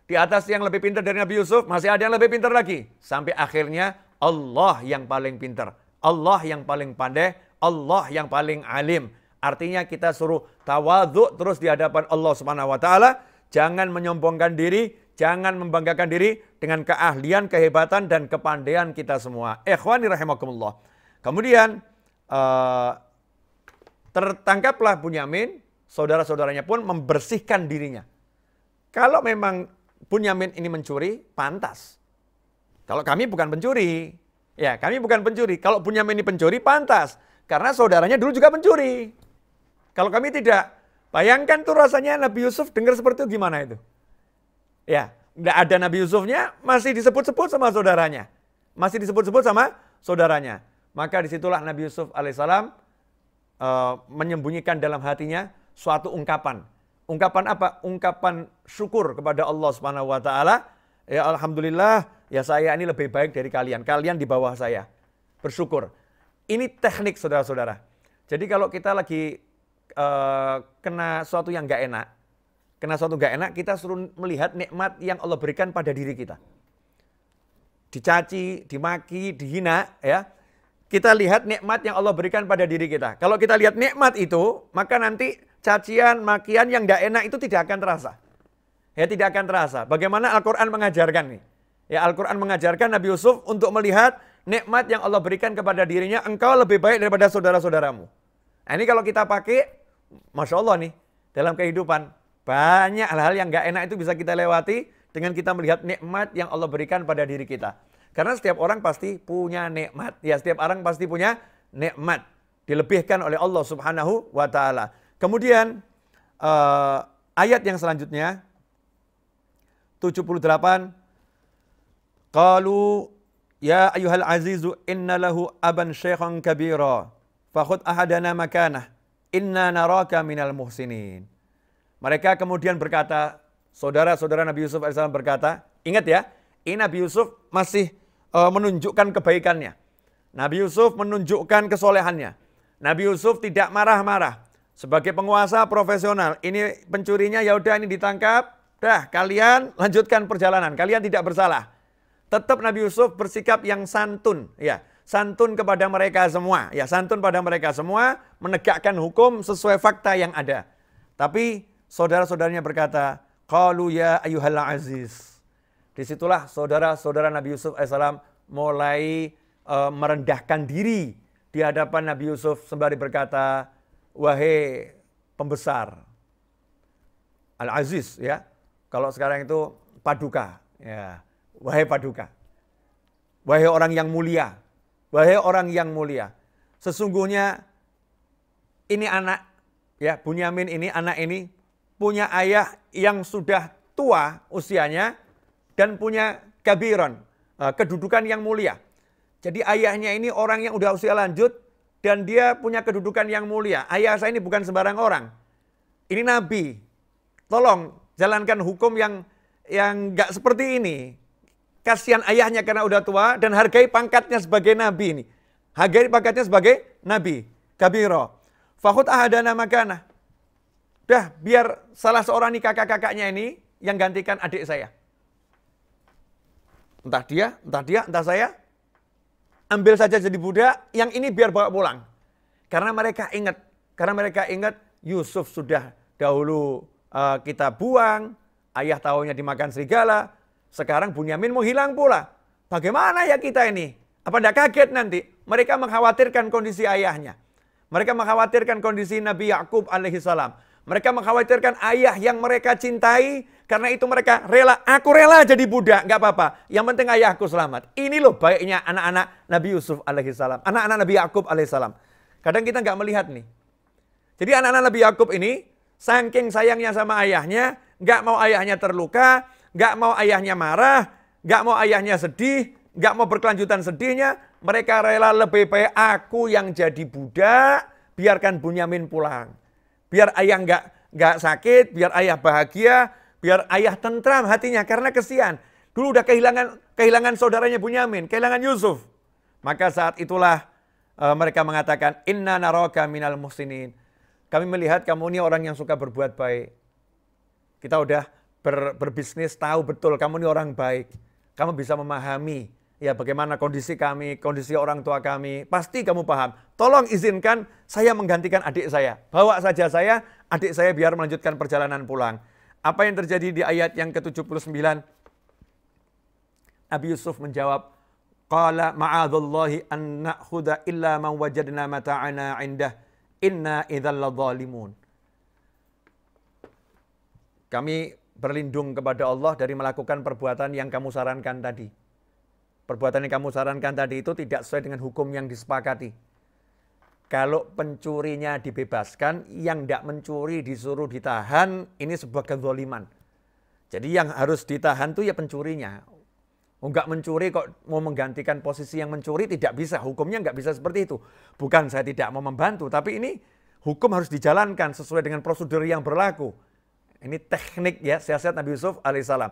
A: Di atas yang lebih pintar dari Nabi Yusuf, masih ada yang lebih pintar lagi. Sampai akhirnya Allah yang paling pintar. Allah yang paling pandai. Allah yang paling alim. Artinya kita suruh tawadhu terus di hadapan Allah Subhanahu wa taala, jangan menyombongkan diri, jangan membanggakan diri dengan keahlian, kehebatan dan kepandaian kita semua. Ikhwani rahimakumullah. Kemudian uh, tertangkaplah Bunyamin, saudara-saudaranya pun membersihkan dirinya. Kalau memang Bunyamin ini mencuri, pantas. Kalau kami bukan pencuri, ya kami bukan pencuri. Kalau Bunyamin ini pencuri, pantas. Karena saudaranya dulu juga pencuri. Kalau kami tidak, bayangkan tuh rasanya Nabi Yusuf dengar seperti itu gimana itu? Ya, tidak ada Nabi Yusufnya, masih disebut-sebut sama saudaranya. Masih disebut-sebut sama saudaranya. Maka di situlah Nabi Yusuf alaihissalam uh, menyembunyikan dalam hatinya suatu ungkapan Ungkapan apa? Ungkapan syukur kepada Allah Subhanahu wa taala. Ya alhamdulillah, ya saya ini lebih baik dari kalian. Kalian di bawah saya. Bersyukur. Ini teknik saudara-saudara. Jadi kalau kita lagi uh, kena sesuatu yang nggak enak, kena sesuatu nggak enak, kita suruh melihat nikmat yang Allah berikan pada diri kita. Dicaci, dimaki, dihina, ya. Kita lihat nikmat yang Allah berikan pada diri kita. Kalau kita lihat nikmat itu, maka nanti cacian, makian yang tidak enak itu tidak akan terasa. Ya tidak akan terasa. Bagaimana Al-Quran mengajarkan nih? Ya Al-Quran mengajarkan Nabi Yusuf untuk melihat nikmat yang Allah berikan kepada dirinya, engkau lebih baik daripada saudara-saudaramu. Nah ini kalau kita pakai, Masya Allah nih, dalam kehidupan, banyak hal-hal yang gak enak itu bisa kita lewati dengan kita melihat nikmat yang Allah berikan pada diri kita. Karena setiap orang pasti punya nikmat. Ya, setiap orang pasti punya nikmat. Dilebihkan oleh Allah subhanahu wa ta'ala. Kemudian uh, ayat yang selanjutnya 78 Qalu ya ayuhal azizu inna lahu aban syekhan kabira fakhud ahadana makanah inna naraka minal muhsinin. Mereka kemudian berkata, saudara-saudara Nabi Yusuf AS berkata, ingat ya, ini Nabi Yusuf masih uh, menunjukkan kebaikannya. Nabi Yusuf menunjukkan kesolehannya. Nabi Yusuf tidak marah-marah. Sebagai penguasa profesional, ini pencurinya ya udah ini ditangkap, dah kalian lanjutkan perjalanan, kalian tidak bersalah. Tetap Nabi Yusuf bersikap yang santun, ya, santun kepada mereka semua, ya, santun pada mereka semua, menegakkan hukum sesuai fakta yang ada. Tapi saudara-saudaranya berkata, Qalu ya ayuhal aziz. Di situlah saudara-saudara Nabi Yusuf AS mulai uh, merendahkan diri di hadapan Nabi Yusuf sembari berkata, wahai pembesar, Al-Aziz ya. Kalau sekarang itu paduka, ya. Wahai paduka. Wahai orang yang mulia. Wahai orang yang mulia. Sesungguhnya ini anak ya Bunyamin ini anak ini punya ayah yang sudah tua usianya dan punya kabiron, eh, kedudukan yang mulia. Jadi ayahnya ini orang yang udah usia lanjut dan dia punya kedudukan yang mulia. Ayah saya ini bukan sembarang orang. Ini nabi. Tolong jalankan hukum yang yang nggak seperti ini. Kasihan ayahnya karena udah tua dan hargai pangkatnya sebagai nabi ini. Hargai pangkatnya sebagai nabi. Kabiro. Fahut ahadana makana. Dah biar salah seorang nih kakak-kakaknya ini yang gantikan adik saya. Entah dia, entah dia, entah saya. Ambil saja jadi budak, yang ini biar bawa pulang. Karena mereka ingat, karena mereka ingat Yusuf sudah dahulu uh, kita buang, ayah tahunya dimakan serigala, sekarang Bunyamin mau hilang pula. Bagaimana ya kita ini? Apa tidak kaget nanti? Mereka mengkhawatirkan kondisi ayahnya. Mereka mengkhawatirkan kondisi Nabi Yakub alaihi salam. Mereka mengkhawatirkan ayah yang mereka cintai, karena itu mereka rela, aku rela jadi budak, nggak apa-apa. Yang penting ayahku selamat. Ini loh baiknya anak-anak Nabi Yusuf alaihissalam, anak-anak Nabi Yakub alaihissalam. Kadang kita nggak melihat nih. Jadi anak-anak Nabi Yakub ini, saking sayangnya sama ayahnya, nggak mau ayahnya terluka, nggak mau ayahnya marah, nggak mau ayahnya sedih, nggak mau berkelanjutan sedihnya, mereka rela lebih baik aku yang jadi budak, biarkan Bunyamin pulang. Biar ayah nggak nggak sakit, biar ayah bahagia, biar ayah tentram hatinya karena kesian. Dulu udah kehilangan kehilangan saudaranya Bunyamin, kehilangan Yusuf. Maka saat itulah uh, mereka mengatakan inna naraka minal muhsinin. Kami melihat kamu ini orang yang suka berbuat baik. Kita udah ber, berbisnis tahu betul kamu ini orang baik. Kamu bisa memahami ya bagaimana kondisi kami, kondisi orang tua kami, pasti kamu paham. Tolong izinkan saya menggantikan adik saya. Bawa saja saya, adik saya biar melanjutkan perjalanan pulang. Apa yang terjadi di ayat yang ke-79? Nabi Yusuf menjawab, Qala ma'adhallahi an na'khudha illa man wajadna mata'ana indah inna idzal zalimun. Kami berlindung kepada Allah dari melakukan perbuatan yang kamu sarankan tadi perbuatan yang kamu sarankan tadi itu tidak sesuai dengan hukum yang disepakati. Kalau pencurinya dibebaskan, yang tidak mencuri disuruh ditahan, ini sebuah kezoliman. Jadi yang harus ditahan itu ya pencurinya. Enggak mencuri kok mau menggantikan posisi yang mencuri tidak bisa. Hukumnya enggak bisa seperti itu. Bukan saya tidak mau membantu, tapi ini hukum harus dijalankan sesuai dengan prosedur yang berlaku. Ini teknik ya, siasat Nabi Yusuf alaihissalam.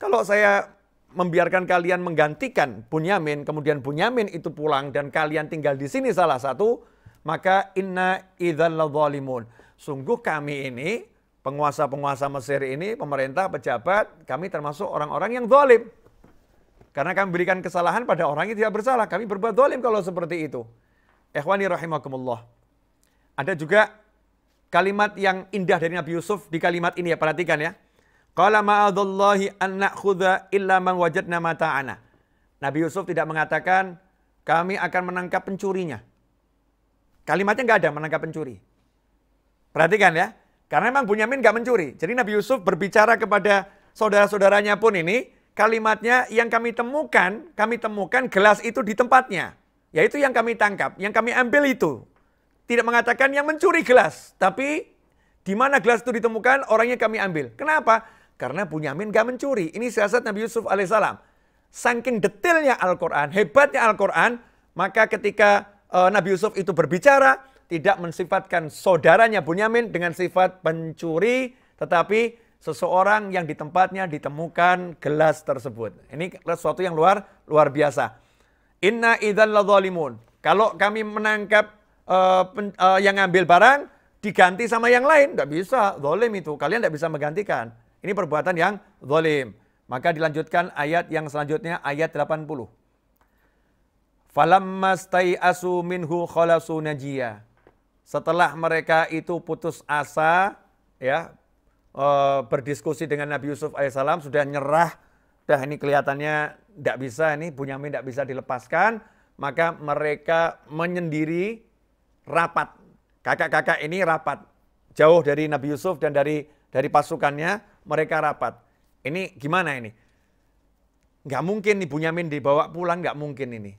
A: Kalau saya membiarkan kalian menggantikan Bunyamin, kemudian Bunyamin itu pulang dan kalian tinggal di sini salah satu, maka inna idzal zalimun. Sungguh kami ini, penguasa-penguasa Mesir ini, pemerintah, pejabat, kami termasuk orang-orang yang zalim. Karena kami berikan kesalahan pada orang yang tidak bersalah. Kami berbuat zalim kalau seperti itu. Ikhwani rahimakumullah. Ada juga kalimat yang indah dari Nabi Yusuf di kalimat ini ya, perhatikan ya. Qala ma'adallahi an na'khudha illa man wajadna mata'ana. Nabi Yusuf tidak mengatakan kami akan menangkap pencurinya. Kalimatnya nggak ada menangkap pencuri. Perhatikan ya. Karena memang Bunyamin nggak mencuri. Jadi Nabi Yusuf berbicara kepada saudara-saudaranya pun ini, kalimatnya yang kami temukan, kami temukan gelas itu di tempatnya. Yaitu yang kami tangkap, yang kami ambil itu. Tidak mengatakan yang mencuri gelas, tapi di mana gelas itu ditemukan, orangnya kami ambil. Kenapa? Karena Bunyamin gak mencuri. Ini siasat Nabi Yusuf alaihissalam. Saking detailnya Al-Quran, hebatnya Al-Quran, maka ketika uh, Nabi Yusuf itu berbicara, tidak mensifatkan saudaranya Bunyamin dengan sifat pencuri, tetapi seseorang yang di tempatnya ditemukan gelas tersebut. Ini sesuatu yang luar luar biasa. Inna idzal zalimun. Kalau kami menangkap uh, pen, uh, yang ngambil barang, diganti sama yang lain, tidak bisa. Zalim itu, kalian tidak bisa menggantikan. Ini perbuatan yang zalim. Maka dilanjutkan ayat yang selanjutnya ayat 80. Falamma asu minhu khalasu najiyah. Setelah mereka itu putus asa ya e, berdiskusi dengan Nabi Yusuf alaihissalam sudah nyerah dah ini kelihatannya tidak bisa ini Bunyamin tidak bisa dilepaskan maka mereka menyendiri rapat kakak-kakak ini rapat jauh dari Nabi Yusuf dan dari dari pasukannya mereka rapat. Ini gimana ini? Nggak mungkin nih Bunyamin dibawa pulang, nggak mungkin ini.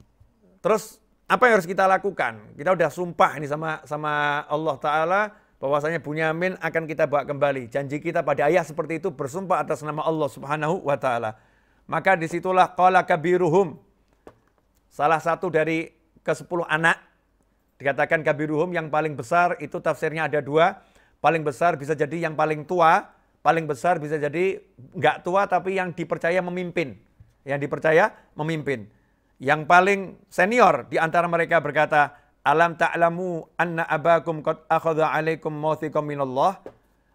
A: Terus apa yang harus kita lakukan? Kita udah sumpah ini sama sama Allah Ta'ala, bahwasanya Bunyamin akan kita bawa kembali. Janji kita pada ayah seperti itu bersumpah atas nama Allah Subhanahu wa taala. Maka di situlah qala kabiruhum. Salah satu dari ke sepuluh anak dikatakan kabiruhum yang paling besar itu tafsirnya ada dua. Paling besar bisa jadi yang paling tua, paling besar bisa jadi nggak tua tapi yang dipercaya memimpin. Yang dipercaya memimpin. Yang paling senior di antara mereka berkata, Alam ta'lamu anna abakum qad akhadha alaikum mawthiqam minallah?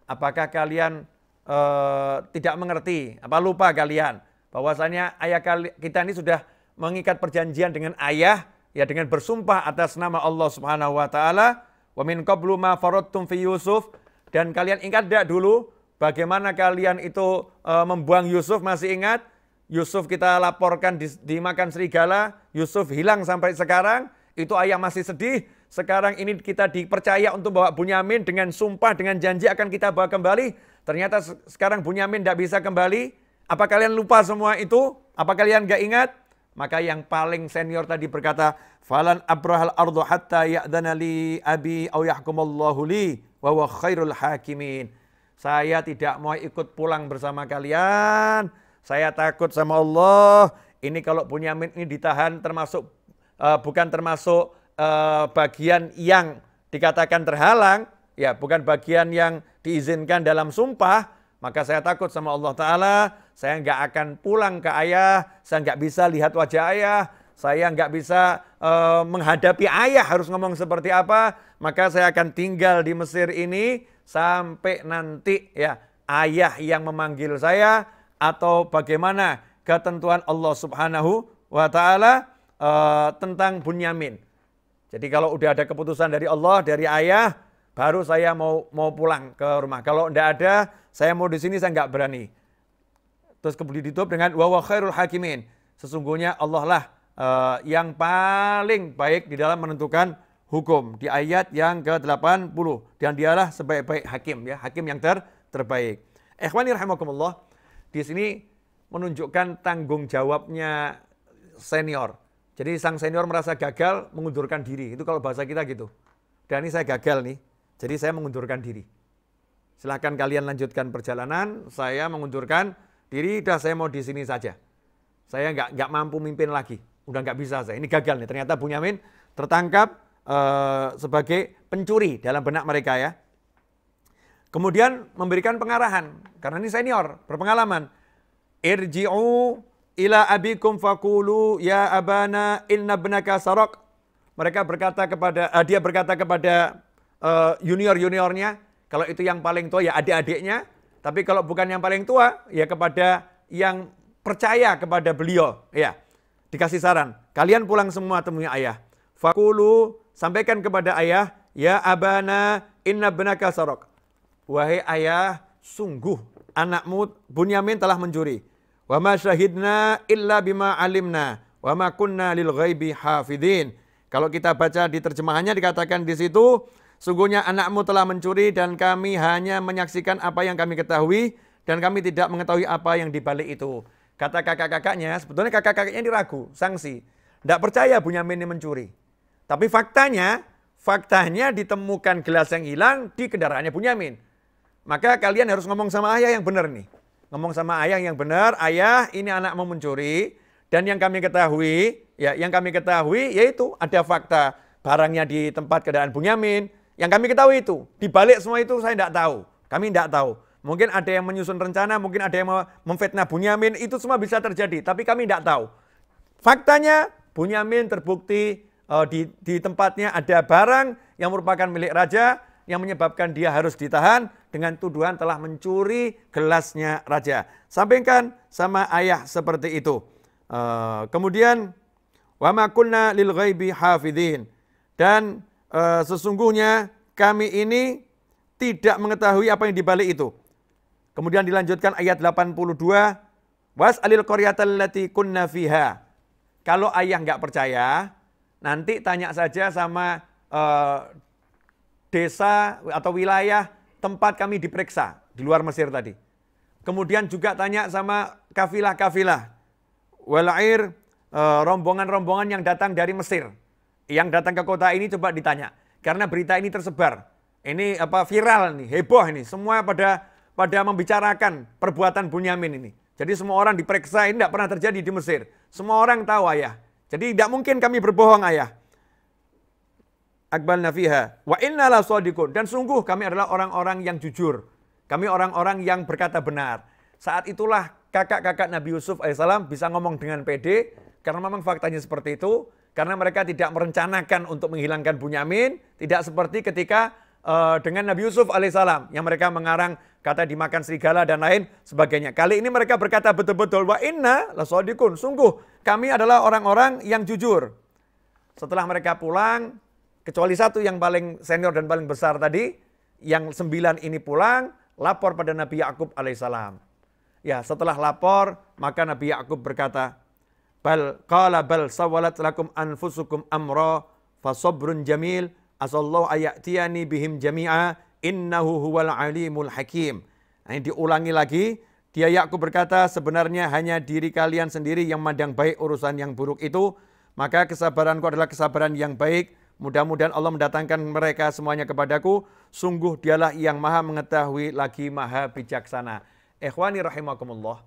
A: Apakah kalian uh, tidak mengerti, apa lupa kalian bahwasanya ayah kita ini sudah mengikat perjanjian dengan ayah ya dengan bersumpah atas nama Allah Subhanahu wa taala wa min qablu ma fi Yusuf dan kalian ingat tidak dulu bagaimana kalian itu uh, membuang Yusuf masih ingat Yusuf kita laporkan di, dimakan serigala, Yusuf hilang sampai sekarang, itu ayah masih sedih. Sekarang ini kita dipercaya untuk bawa Bunyamin dengan sumpah, dengan janji akan kita bawa kembali. Ternyata sekarang Bunyamin tidak bisa kembali. Apa kalian lupa semua itu? Apa kalian gak ingat? Maka yang paling senior tadi berkata, Falan abrahal ardu hatta ya'dana li abi au yahkumallahu li wa wa khairul hakimin. Saya tidak mau ikut pulang bersama kalian. Saya takut sama Allah. Ini kalau Bunyamin ini ditahan termasuk uh, bukan termasuk uh, bagian yang dikatakan terhalang, ya bukan bagian yang diizinkan dalam sumpah, maka saya takut sama Allah Ta'ala, saya nggak akan pulang ke ayah, saya nggak bisa lihat wajah ayah, saya nggak bisa uh, menghadapi ayah harus ngomong seperti apa, maka saya akan tinggal di Mesir ini sampai nanti ya ayah yang memanggil saya, atau bagaimana ketentuan Allah Subhanahu wa taala uh, tentang Bunyamin. Jadi kalau udah ada keputusan dari Allah, dari ayah, baru saya mau mau pulang ke rumah. Kalau tidak ada, saya mau di sini saya nggak berani. Terus kemudian ditutup dengan wa khairul hakimin. Sesungguhnya Allah lah uh, yang paling baik di dalam menentukan hukum di ayat yang ke-80 dan dialah sebaik-baik hakim ya, hakim yang ter terbaik. Ikhwani rahimakumullah. Di sini menunjukkan tanggung jawabnya senior. Jadi sang senior merasa gagal mengundurkan diri. Itu kalau bahasa kita gitu. Dan ini saya gagal nih, jadi saya mengundurkan diri. Silahkan kalian lanjutkan perjalanan, saya mengundurkan diri, dah saya mau di sini saja. Saya nggak nggak mampu mimpin lagi, udah nggak bisa saya. Ini gagal nih. Ternyata Bunyamin tertangkap uh, sebagai pencuri dalam benak mereka ya. Kemudian memberikan pengarahan, karena ini senior, berpengalaman. Irji'u ila abikum fakulu ya abana inna benaka sarok. Mereka berkata kepada, uh, dia berkata kepada uh, junior-juniornya, kalau itu yang paling tua ya adik-adiknya, tapi kalau bukan yang paling tua ya kepada yang percaya kepada beliau. Ya, dikasih saran, kalian pulang semua temui ayah. Fakulu, sampaikan kepada ayah, ya abana inna benaka sarok Wahai ayah, sungguh anakmu Bunyamin telah mencuri. Wa ma syahidna illa bima alimna wa ma kunna lil ghaibi hafidin. Kalau kita baca di terjemahannya dikatakan di situ, sungguhnya anakmu telah mencuri dan kami hanya menyaksikan apa yang kami ketahui dan kami tidak mengetahui apa yang dibalik itu. Kata kakak-kakaknya, sebetulnya kakak-kakaknya ini ragu, sanksi. Tidak percaya Bunyamin ini mencuri. Tapi faktanya, faktanya ditemukan gelas yang hilang di kendaraannya Bunyamin. Maka kalian harus ngomong sama ayah yang benar nih. Ngomong sama ayah yang benar, ayah ini anak mau mencuri dan yang kami ketahui, ya yang kami ketahui yaitu ada fakta barangnya di tempat keadaan Bunyamin. Yang kami ketahui itu, di balik semua itu saya tidak tahu. Kami tidak tahu. Mungkin ada yang menyusun rencana, mungkin ada yang memfitnah Bunyamin, itu semua bisa terjadi, tapi kami tidak tahu. Faktanya Bunyamin terbukti uh, di, di tempatnya ada barang yang merupakan milik raja, yang menyebabkan dia harus ditahan dengan tuduhan telah mencuri gelasnya raja. Sampaikan sama ayah seperti itu. Uh, kemudian wa ma kunna lil ghaibi hafidin dan uh, sesungguhnya kami ini tidak mengetahui apa yang dibalik itu. Kemudian dilanjutkan ayat 82 was alil qaryatal lati kunna fiha. Kalau ayah nggak percaya, nanti tanya saja sama uh, desa atau wilayah tempat kami diperiksa di luar Mesir tadi. Kemudian juga tanya sama kafilah-kafilah. Walair eh, rombongan-rombongan yang datang dari Mesir. Yang datang ke kota ini coba ditanya. Karena berita ini tersebar. Ini apa viral nih, heboh ini. Semua pada pada membicarakan perbuatan Bunyamin ini. Jadi semua orang diperiksa, ini tidak pernah terjadi di Mesir. Semua orang tahu ayah. Jadi tidak mungkin kami berbohong ayah. Akbal nafiha. Wa inna la. Dan sungguh kami adalah orang-orang yang jujur. Kami orang-orang yang berkata benar. Saat itulah kakak-kakak Nabi Yusuf alaihissalam bisa ngomong dengan pede. Karena memang faktanya seperti itu. Karena mereka tidak merencanakan untuk menghilangkan Bunyamin. Tidak seperti ketika uh, dengan Nabi Yusuf alaihissalam yang mereka mengarang kata dimakan serigala dan lain sebagainya. Kali ini mereka berkata betul-betul wa inna lasodikun. Sungguh kami adalah orang-orang yang jujur. Setelah mereka pulang, kecuali satu yang paling senior dan paling besar tadi, yang sembilan ini pulang, lapor pada Nabi Yakub alaihissalam. Ya, setelah lapor, maka Nabi Yakub berkata, Bal qala bal sawalat lakum anfusukum amra fasobrun jamil asallahu ayatiyani bihim jami'a innahu huwal alimul hakim. Nah, ini diulangi lagi. Dia Yakub berkata, sebenarnya hanya diri kalian sendiri yang mandang baik urusan yang buruk itu. Maka kesabaranku adalah kesabaran yang baik. Mudah-mudahan Allah mendatangkan mereka semuanya kepadaku. Sungguh dialah yang maha mengetahui lagi maha bijaksana. Ikhwani rahimakumullah.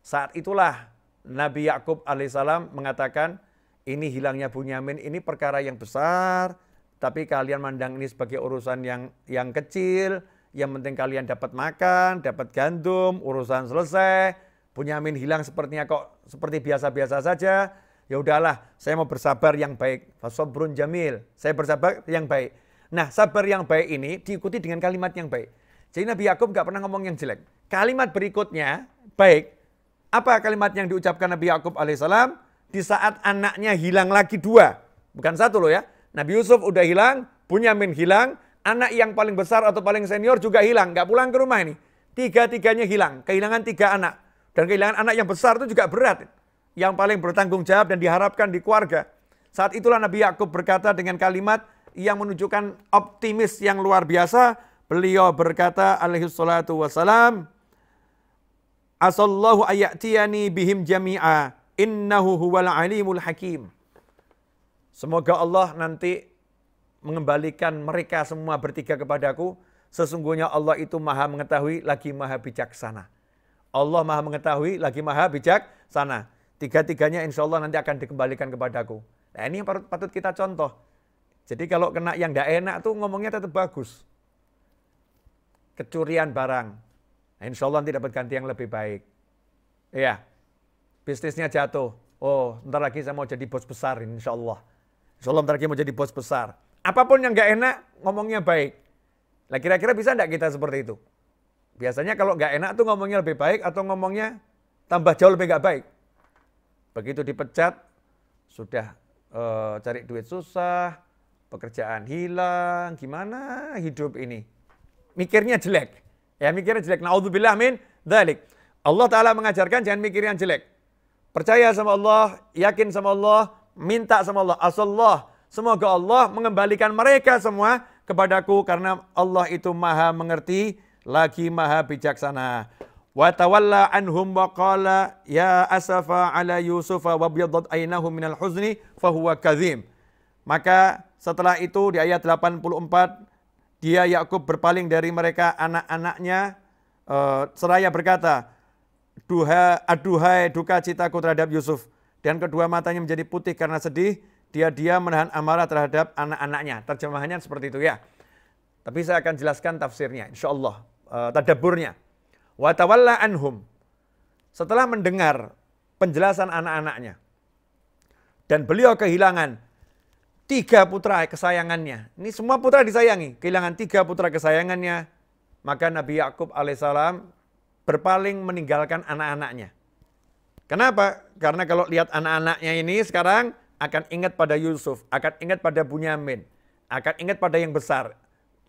A: Saat itulah Nabi Yakub alaihissalam mengatakan, ini hilangnya Bunyamin ini perkara yang besar, tapi kalian mandang ini sebagai urusan yang yang kecil, yang penting kalian dapat makan, dapat gandum, urusan selesai. Bunyamin hilang sepertinya kok seperti biasa-biasa saja. Ya udahlah, saya mau bersabar yang baik. Fasobrun jamil. Saya bersabar yang baik. Nah, sabar yang baik ini diikuti dengan kalimat yang baik. Jadi Nabi Yakub nggak pernah ngomong yang jelek. Kalimat berikutnya, baik. Apa kalimat yang diucapkan Nabi Yakub alaihissalam? Di saat anaknya hilang lagi dua. Bukan satu loh ya. Nabi Yusuf udah hilang, Bunyamin hilang, anak yang paling besar atau paling senior juga hilang, nggak pulang ke rumah ini. Tiga-tiganya hilang, kehilangan tiga anak. Dan kehilangan anak yang besar itu juga berat. Yang paling bertanggung jawab dan diharapkan di keluarga. Saat itulah Nabi Yakub berkata dengan kalimat yang menunjukkan optimis yang luar biasa. Beliau berkata alaihi salatu wassalam, Asallahu ayatiyani bihim jami'a innahu huwal alimul hakim. Semoga Allah nanti mengembalikan mereka semua bertiga kepadaku. Sesungguhnya Allah itu maha mengetahui lagi maha bijaksana. Allah maha mengetahui lagi maha bijaksana. Tiga-tiganya insya Allah nanti akan dikembalikan kepadaku. Nah ini yang patut kita contoh. Jadi kalau kena yang tidak enak tuh ngomongnya tetap bagus. Kecurian barang. Nah, insya Allah nanti dapat ganti yang lebih baik. Iya. Bisnisnya jatuh. Oh, ntar lagi saya mau jadi bos besar insya Allah. Insya lagi mau jadi bos besar. Apa pun yang gak enak, ngomongnya baik. Nah kira-kira bisa enggak kita seperti itu? Biasanya kalau gak enak tuh ngomongnya lebih baik atau ngomongnya tambah jauh lebih gak baik. Begitu dipecat, sudah e, cari duit susah, pekerjaan hilang, gimana hidup ini? Mikirnya jelek. Ya mikirnya jelek. Na'udzubillah min dhalik. Allah Ta'ala mengajarkan jangan mikir yang jelek. Percaya sama Allah, yakin sama Allah, minta sama Allah, asallah, semoga Allah mengembalikan mereka semua kepadaku karena Allah itu maha mengerti lagi maha bijaksana. Wa tawalla anhum wa qala ya asafa ala yusufa wa byadat aynahu minal huzni fahuwa kadhim. Maka setelah itu di ayat 84 dia Yakub berpaling dari mereka anak-anaknya uh, seraya berkata, Duha, aduhai duka citaku terhadap Yusuf dan kedua matanya menjadi putih karena sedih, dia dia menahan amarah terhadap anak-anaknya. Terjemahannya seperti itu ya. Tapi saya akan jelaskan tafsirnya, insya Allah, uh, tadaburnya. Watawalla anhum. Setelah mendengar penjelasan anak-anaknya, dan beliau kehilangan tiga putra kesayangannya. Ini semua putra disayangi, kehilangan tiga putra kesayangannya. Maka Nabi Yakub alaihissalam berpaling meninggalkan anak-anaknya. Kenapa? Karena kalau lihat anak-anaknya ini sekarang akan ingat pada Yusuf, akan ingat pada Bunyamin, akan ingat pada yang besar,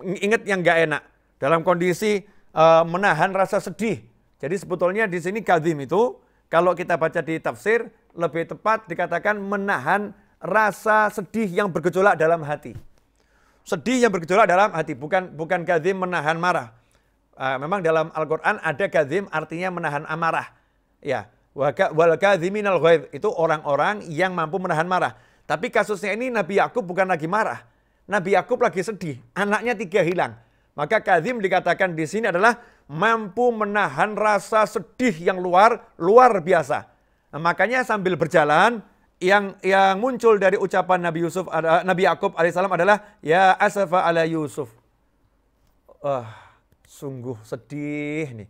A: ingat yang gak enak. Dalam kondisi uh, menahan rasa sedih. Jadi sebetulnya di sini kadim itu, kalau kita baca di tafsir, lebih tepat dikatakan menahan rasa sedih yang bergejolak dalam hati. Sedih yang bergejolak dalam hati, bukan bukan kadim menahan marah. Uh, memang dalam Al-Quran ada kadim artinya menahan amarah. Ya, Wal kadhiminal itu orang-orang yang mampu menahan marah. Tapi kasusnya ini Nabi Yakub bukan lagi marah. Nabi Yakub lagi sedih, anaknya tiga hilang. Maka Kazim dikatakan di sini adalah mampu menahan rasa sedih yang luar luar biasa. Nah, makanya sambil berjalan yang yang muncul dari ucapan Nabi Yusuf Nabi Yakub alaihissalam adalah ya asafa ala Yusuf. Wah, sungguh sedih nih.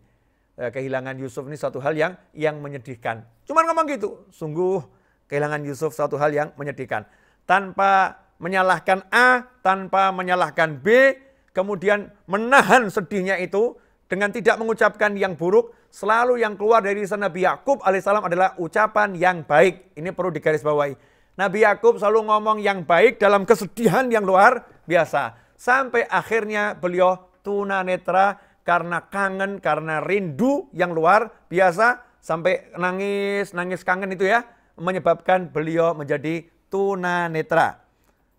A: Eh, kehilangan Yusuf ini satu hal yang yang menyedihkan. Cuman ngomong gitu, sungguh kehilangan Yusuf satu hal yang menyedihkan. Tanpa menyalahkan A, tanpa menyalahkan B, kemudian menahan sedihnya itu dengan tidak mengucapkan yang buruk, selalu yang keluar dari lisan Nabi Yakub alaihissalam adalah ucapan yang baik. Ini perlu digarisbawahi. Nabi Yakub selalu ngomong yang baik dalam kesedihan yang luar biasa. Sampai akhirnya beliau tunanetra karena kangen, karena rindu yang luar biasa. Sampai nangis, nangis kangen itu ya. Menyebabkan beliau menjadi tunanetra.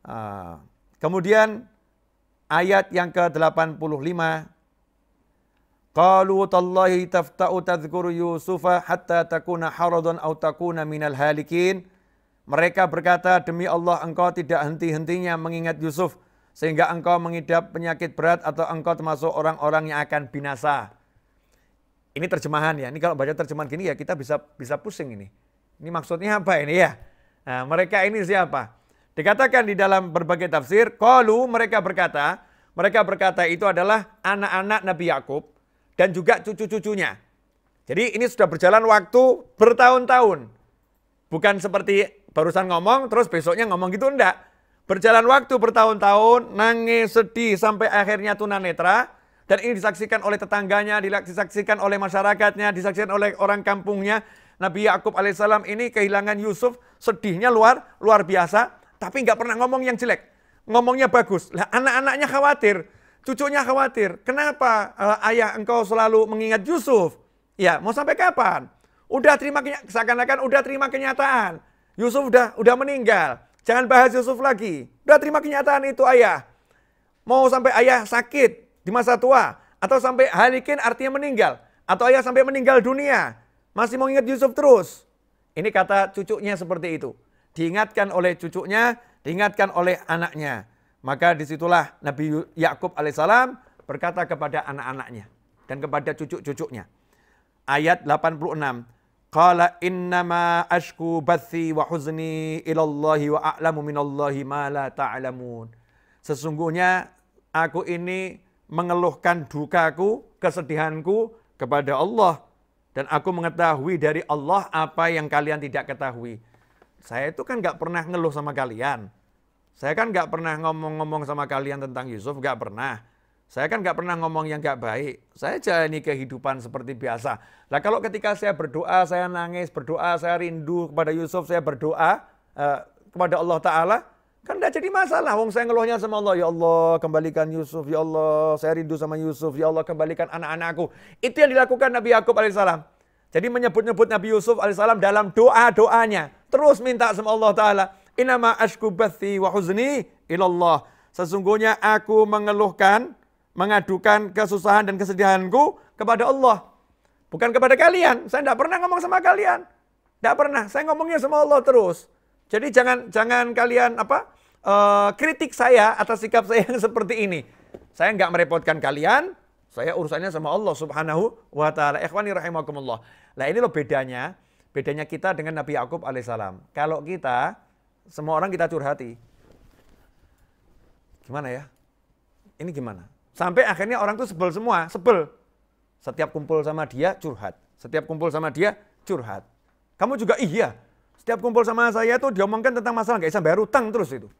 A: Uh, kemudian ayat yang ke-85 Qalu tallahi tafta'u tadhkuru Yusufa hatta takuna haradan au takuna minal halikin. Mereka berkata, demi Allah engkau tidak henti-hentinya mengingat Yusuf. Sehingga engkau mengidap penyakit berat atau engkau termasuk orang-orang yang akan binasa. Ini terjemahan ya. Ini kalau baca terjemahan gini ya kita bisa bisa pusing ini. Ini maksudnya apa ini ya? Nah, mereka ini siapa? Dikatakan di dalam berbagai tafsir, qalu mereka berkata, mereka berkata itu adalah anak-anak Nabi Yakub dan juga cucu-cucunya. Jadi ini sudah berjalan waktu bertahun-tahun. Bukan seperti barusan ngomong terus besoknya ngomong gitu enggak. Berjalan waktu bertahun-tahun, nangis, sedih sampai akhirnya tunanetra dan ini disaksikan oleh tetangganya, disaksikan oleh masyarakatnya, disaksikan oleh orang kampungnya. Nabi Yakub alaihissalam ini kehilangan Yusuf, sedihnya luar luar biasa, tapi nggak pernah ngomong yang jelek. Ngomongnya bagus. Lah anak-anaknya khawatir. Cucunya khawatir, kenapa uh, ayah engkau selalu mengingat Yusuf? Ya, mau sampai kapan? Udah terima seakan-akan udah terima kenyataan. Yusuf udah udah meninggal. Jangan bahas Yusuf lagi. Udah terima kenyataan itu ayah. Mau sampai ayah sakit di masa tua atau sampai halikin artinya meninggal atau ayah sampai meninggal dunia. Masih mau ingat Yusuf terus. Ini kata cucunya seperti itu. Diingatkan oleh cucunya, diingatkan oleh anaknya. Maka di situlah Nabi Yakub alaihissalam berkata kepada anak-anaknya dan kepada cucu-cucunya. Ayat 86. Qala innama ashku bathi wa huzni ilallahi wa a'lamu minallahi ma la ta'lamun. Sesungguhnya aku ini mengeluhkan dukaku, kesedihanku kepada Allah. Dan aku mengetahui dari Allah apa yang kalian tidak ketahui. Saya itu kan gak pernah ngeluh sama kalian. Saya kan nggak pernah ngomong-ngomong sama kalian tentang Yusuf, nggak pernah. Saya kan nggak pernah ngomong yang nggak baik. Saya jalani kehidupan seperti biasa. Nah kalau ketika saya berdoa, saya nangis, berdoa, saya rindu kepada Yusuf, saya berdoa uh, kepada Allah Ta'ala, kan tidak jadi masalah. Wong saya ngeluhnya sama Allah, ya Allah kembalikan Yusuf, ya Allah saya rindu sama Yusuf, ya Allah kembalikan anak-anakku. Itu yang dilakukan Nabi Yakub alaihissalam. Jadi menyebut-nyebut Nabi Yusuf alaihissalam dalam doa-doanya. Terus minta sama Allah Ta'ala. Inama ashku bathi wa huzni ilallah. Sesungguhnya aku mengeluhkan, mengadukan kesusahan dan kesedihanku kepada Allah. Bukan kepada kalian. Saya tidak pernah ngomong sama kalian. Tidak pernah. Saya ngomongnya sama Allah terus. Jadi jangan jangan kalian apa uh, kritik saya atas sikap saya yang seperti ini. Saya nggak merepotkan kalian. Saya urusannya sama Allah Subhanahu wa taala. Ikhwani rahimakumullah. Nah, ini loh bedanya. Bedanya kita dengan Nabi Yakub alaihissalam. Kalau kita semua orang kita curhati. Gimana ya? Ini gimana? Sampai akhirnya orang tuh sebel semua, sebel. Setiap kumpul sama dia curhat. Setiap kumpul sama dia curhat. Kamu juga iya. Setiap kumpul sama saya tuh diomongkan tentang masalah nggak bisa bayar utang terus itu.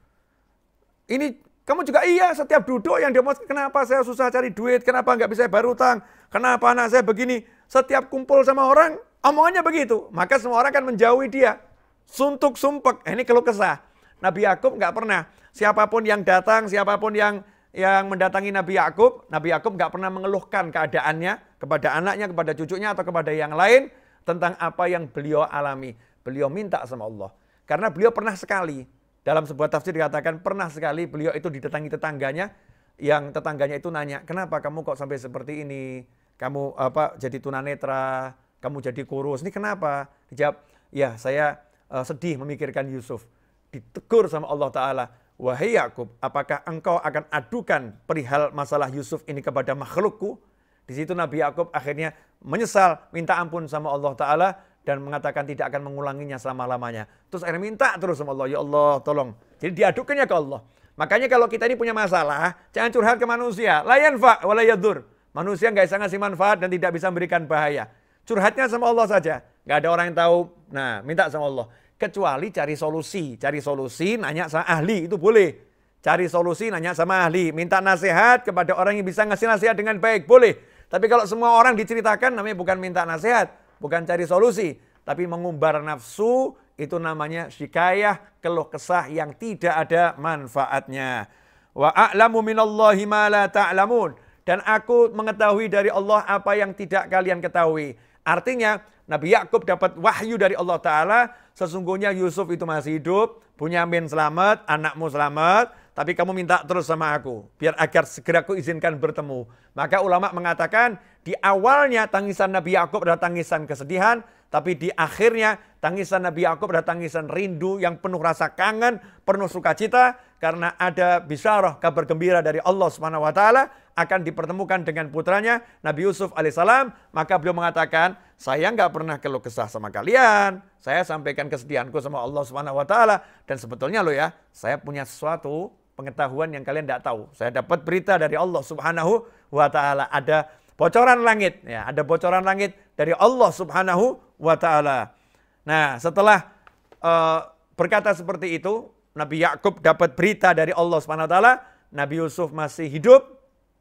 A: Ini kamu juga iya setiap duduk yang dia kenapa saya susah cari duit, kenapa nggak bisa bayar utang, kenapa anak saya begini. Setiap kumpul sama orang omongannya begitu. Maka semua orang akan menjauhi dia. Suntuk sumpek, eh, ini kalau kesah. Nabi Yakub nggak pernah. Siapa pun yang datang, siapa pun yang yang mendatangi Nabi Yakub, Nabi Yakub nggak pernah mengeluhkan keadaannya kepada anaknya, kepada cucunya atau kepada yang lain tentang apa yang beliau alami. Beliau minta sama Allah. Karena beliau pernah sekali dalam sebuah tafsir dikatakan pernah sekali beliau itu didatangi tetangganya yang tetangganya itu nanya, "Kenapa kamu kok sampai seperti ini? Kamu apa jadi tunanetra, kamu jadi kurus. Ini kenapa?" Dijawab, "Ya, saya uh, sedih memikirkan Yusuf. Ditegur sama Allah Ta'ala. Wahai Yakub, apakah engkau akan adukan perihal masalah Yusuf ini kepada makhlukku? Di situ Nabi Yakub akhirnya menyesal, minta ampun sama Allah Ta'ala, dan mengatakan tidak akan mengulanginya selama-lamanya. Terus akhirnya minta terus sama Allah, ya Allah tolong. Jadi diadukannya ke Allah. Makanya kalau kita ini punya masalah, jangan curhat ke manusia. Layan fa, walayadur. Manusia nggak bisa ngasih manfaat dan tidak bisa memberikan bahaya. Curhatnya sama Allah saja. Nggak ada orang yang tahu. Nah, minta sama Allah. Kecuali cari solusi. Cari solusi, nanya sama ahli, itu boleh. Cari solusi, nanya sama ahli. Minta nasihat kepada orang yang bisa ngasih nasihat dengan baik, boleh. Tapi kalau semua orang diceritakan, namanya bukan minta nasihat, bukan cari solusi. Tapi mengumbar nafsu, itu namanya syikayah, keluh kesah yang tidak ada manfaatnya. Wa a'lamu minallahi ma la ta'lamun. Dan aku mengetahui dari Allah apa yang tidak kalian ketahui. Artinya Nabi Yakub dapat wahyu dari Allah Ta'ala sesungguhnya Yusuf itu masih hidup, punya Bunyamin selamat, anakmu selamat, tapi kamu minta terus sama aku, biar agar segera aku izinkan bertemu. Maka ulama mengatakan, di awalnya tangisan Nabi Yakub adalah tangisan kesedihan, tapi di akhirnya tangisan Nabi Yakub adalah tangisan rindu yang penuh rasa kangen, penuh sukacita, karena ada bisyarah kabar gembira dari Allah Subhanahu wa taala akan dipertemukan dengan putranya Nabi Yusuf alaihissalam, maka beliau mengatakan, saya nggak pernah keluh kesah sama kalian, saya sampaikan kesedihanku sama Allah Subhanahu wa taala dan sebetulnya lo ya, saya punya sesuatu pengetahuan yang kalian tidak tahu. Saya dapat berita dari Allah Subhanahu wa taala ada bocoran langit ya, ada bocoran langit dari Allah Subhanahu wa taala. Nah, setelah uh, berkata seperti itu, Nabi Yakub dapat berita dari Allah Subhanahu wa taala, Nabi Yusuf masih hidup,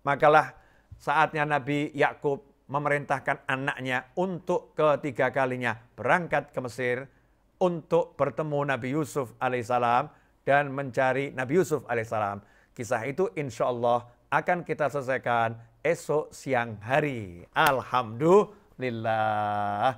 A: Makalah saatnya Nabi Yakub memerintahkan anaknya untuk ketiga kalinya berangkat ke Mesir untuk bertemu Nabi Yusuf alaihissalam dan mencari Nabi Yusuf alaihissalam. Kisah itu insya Allah akan kita selesaikan esok siang hari. Alhamdulillah.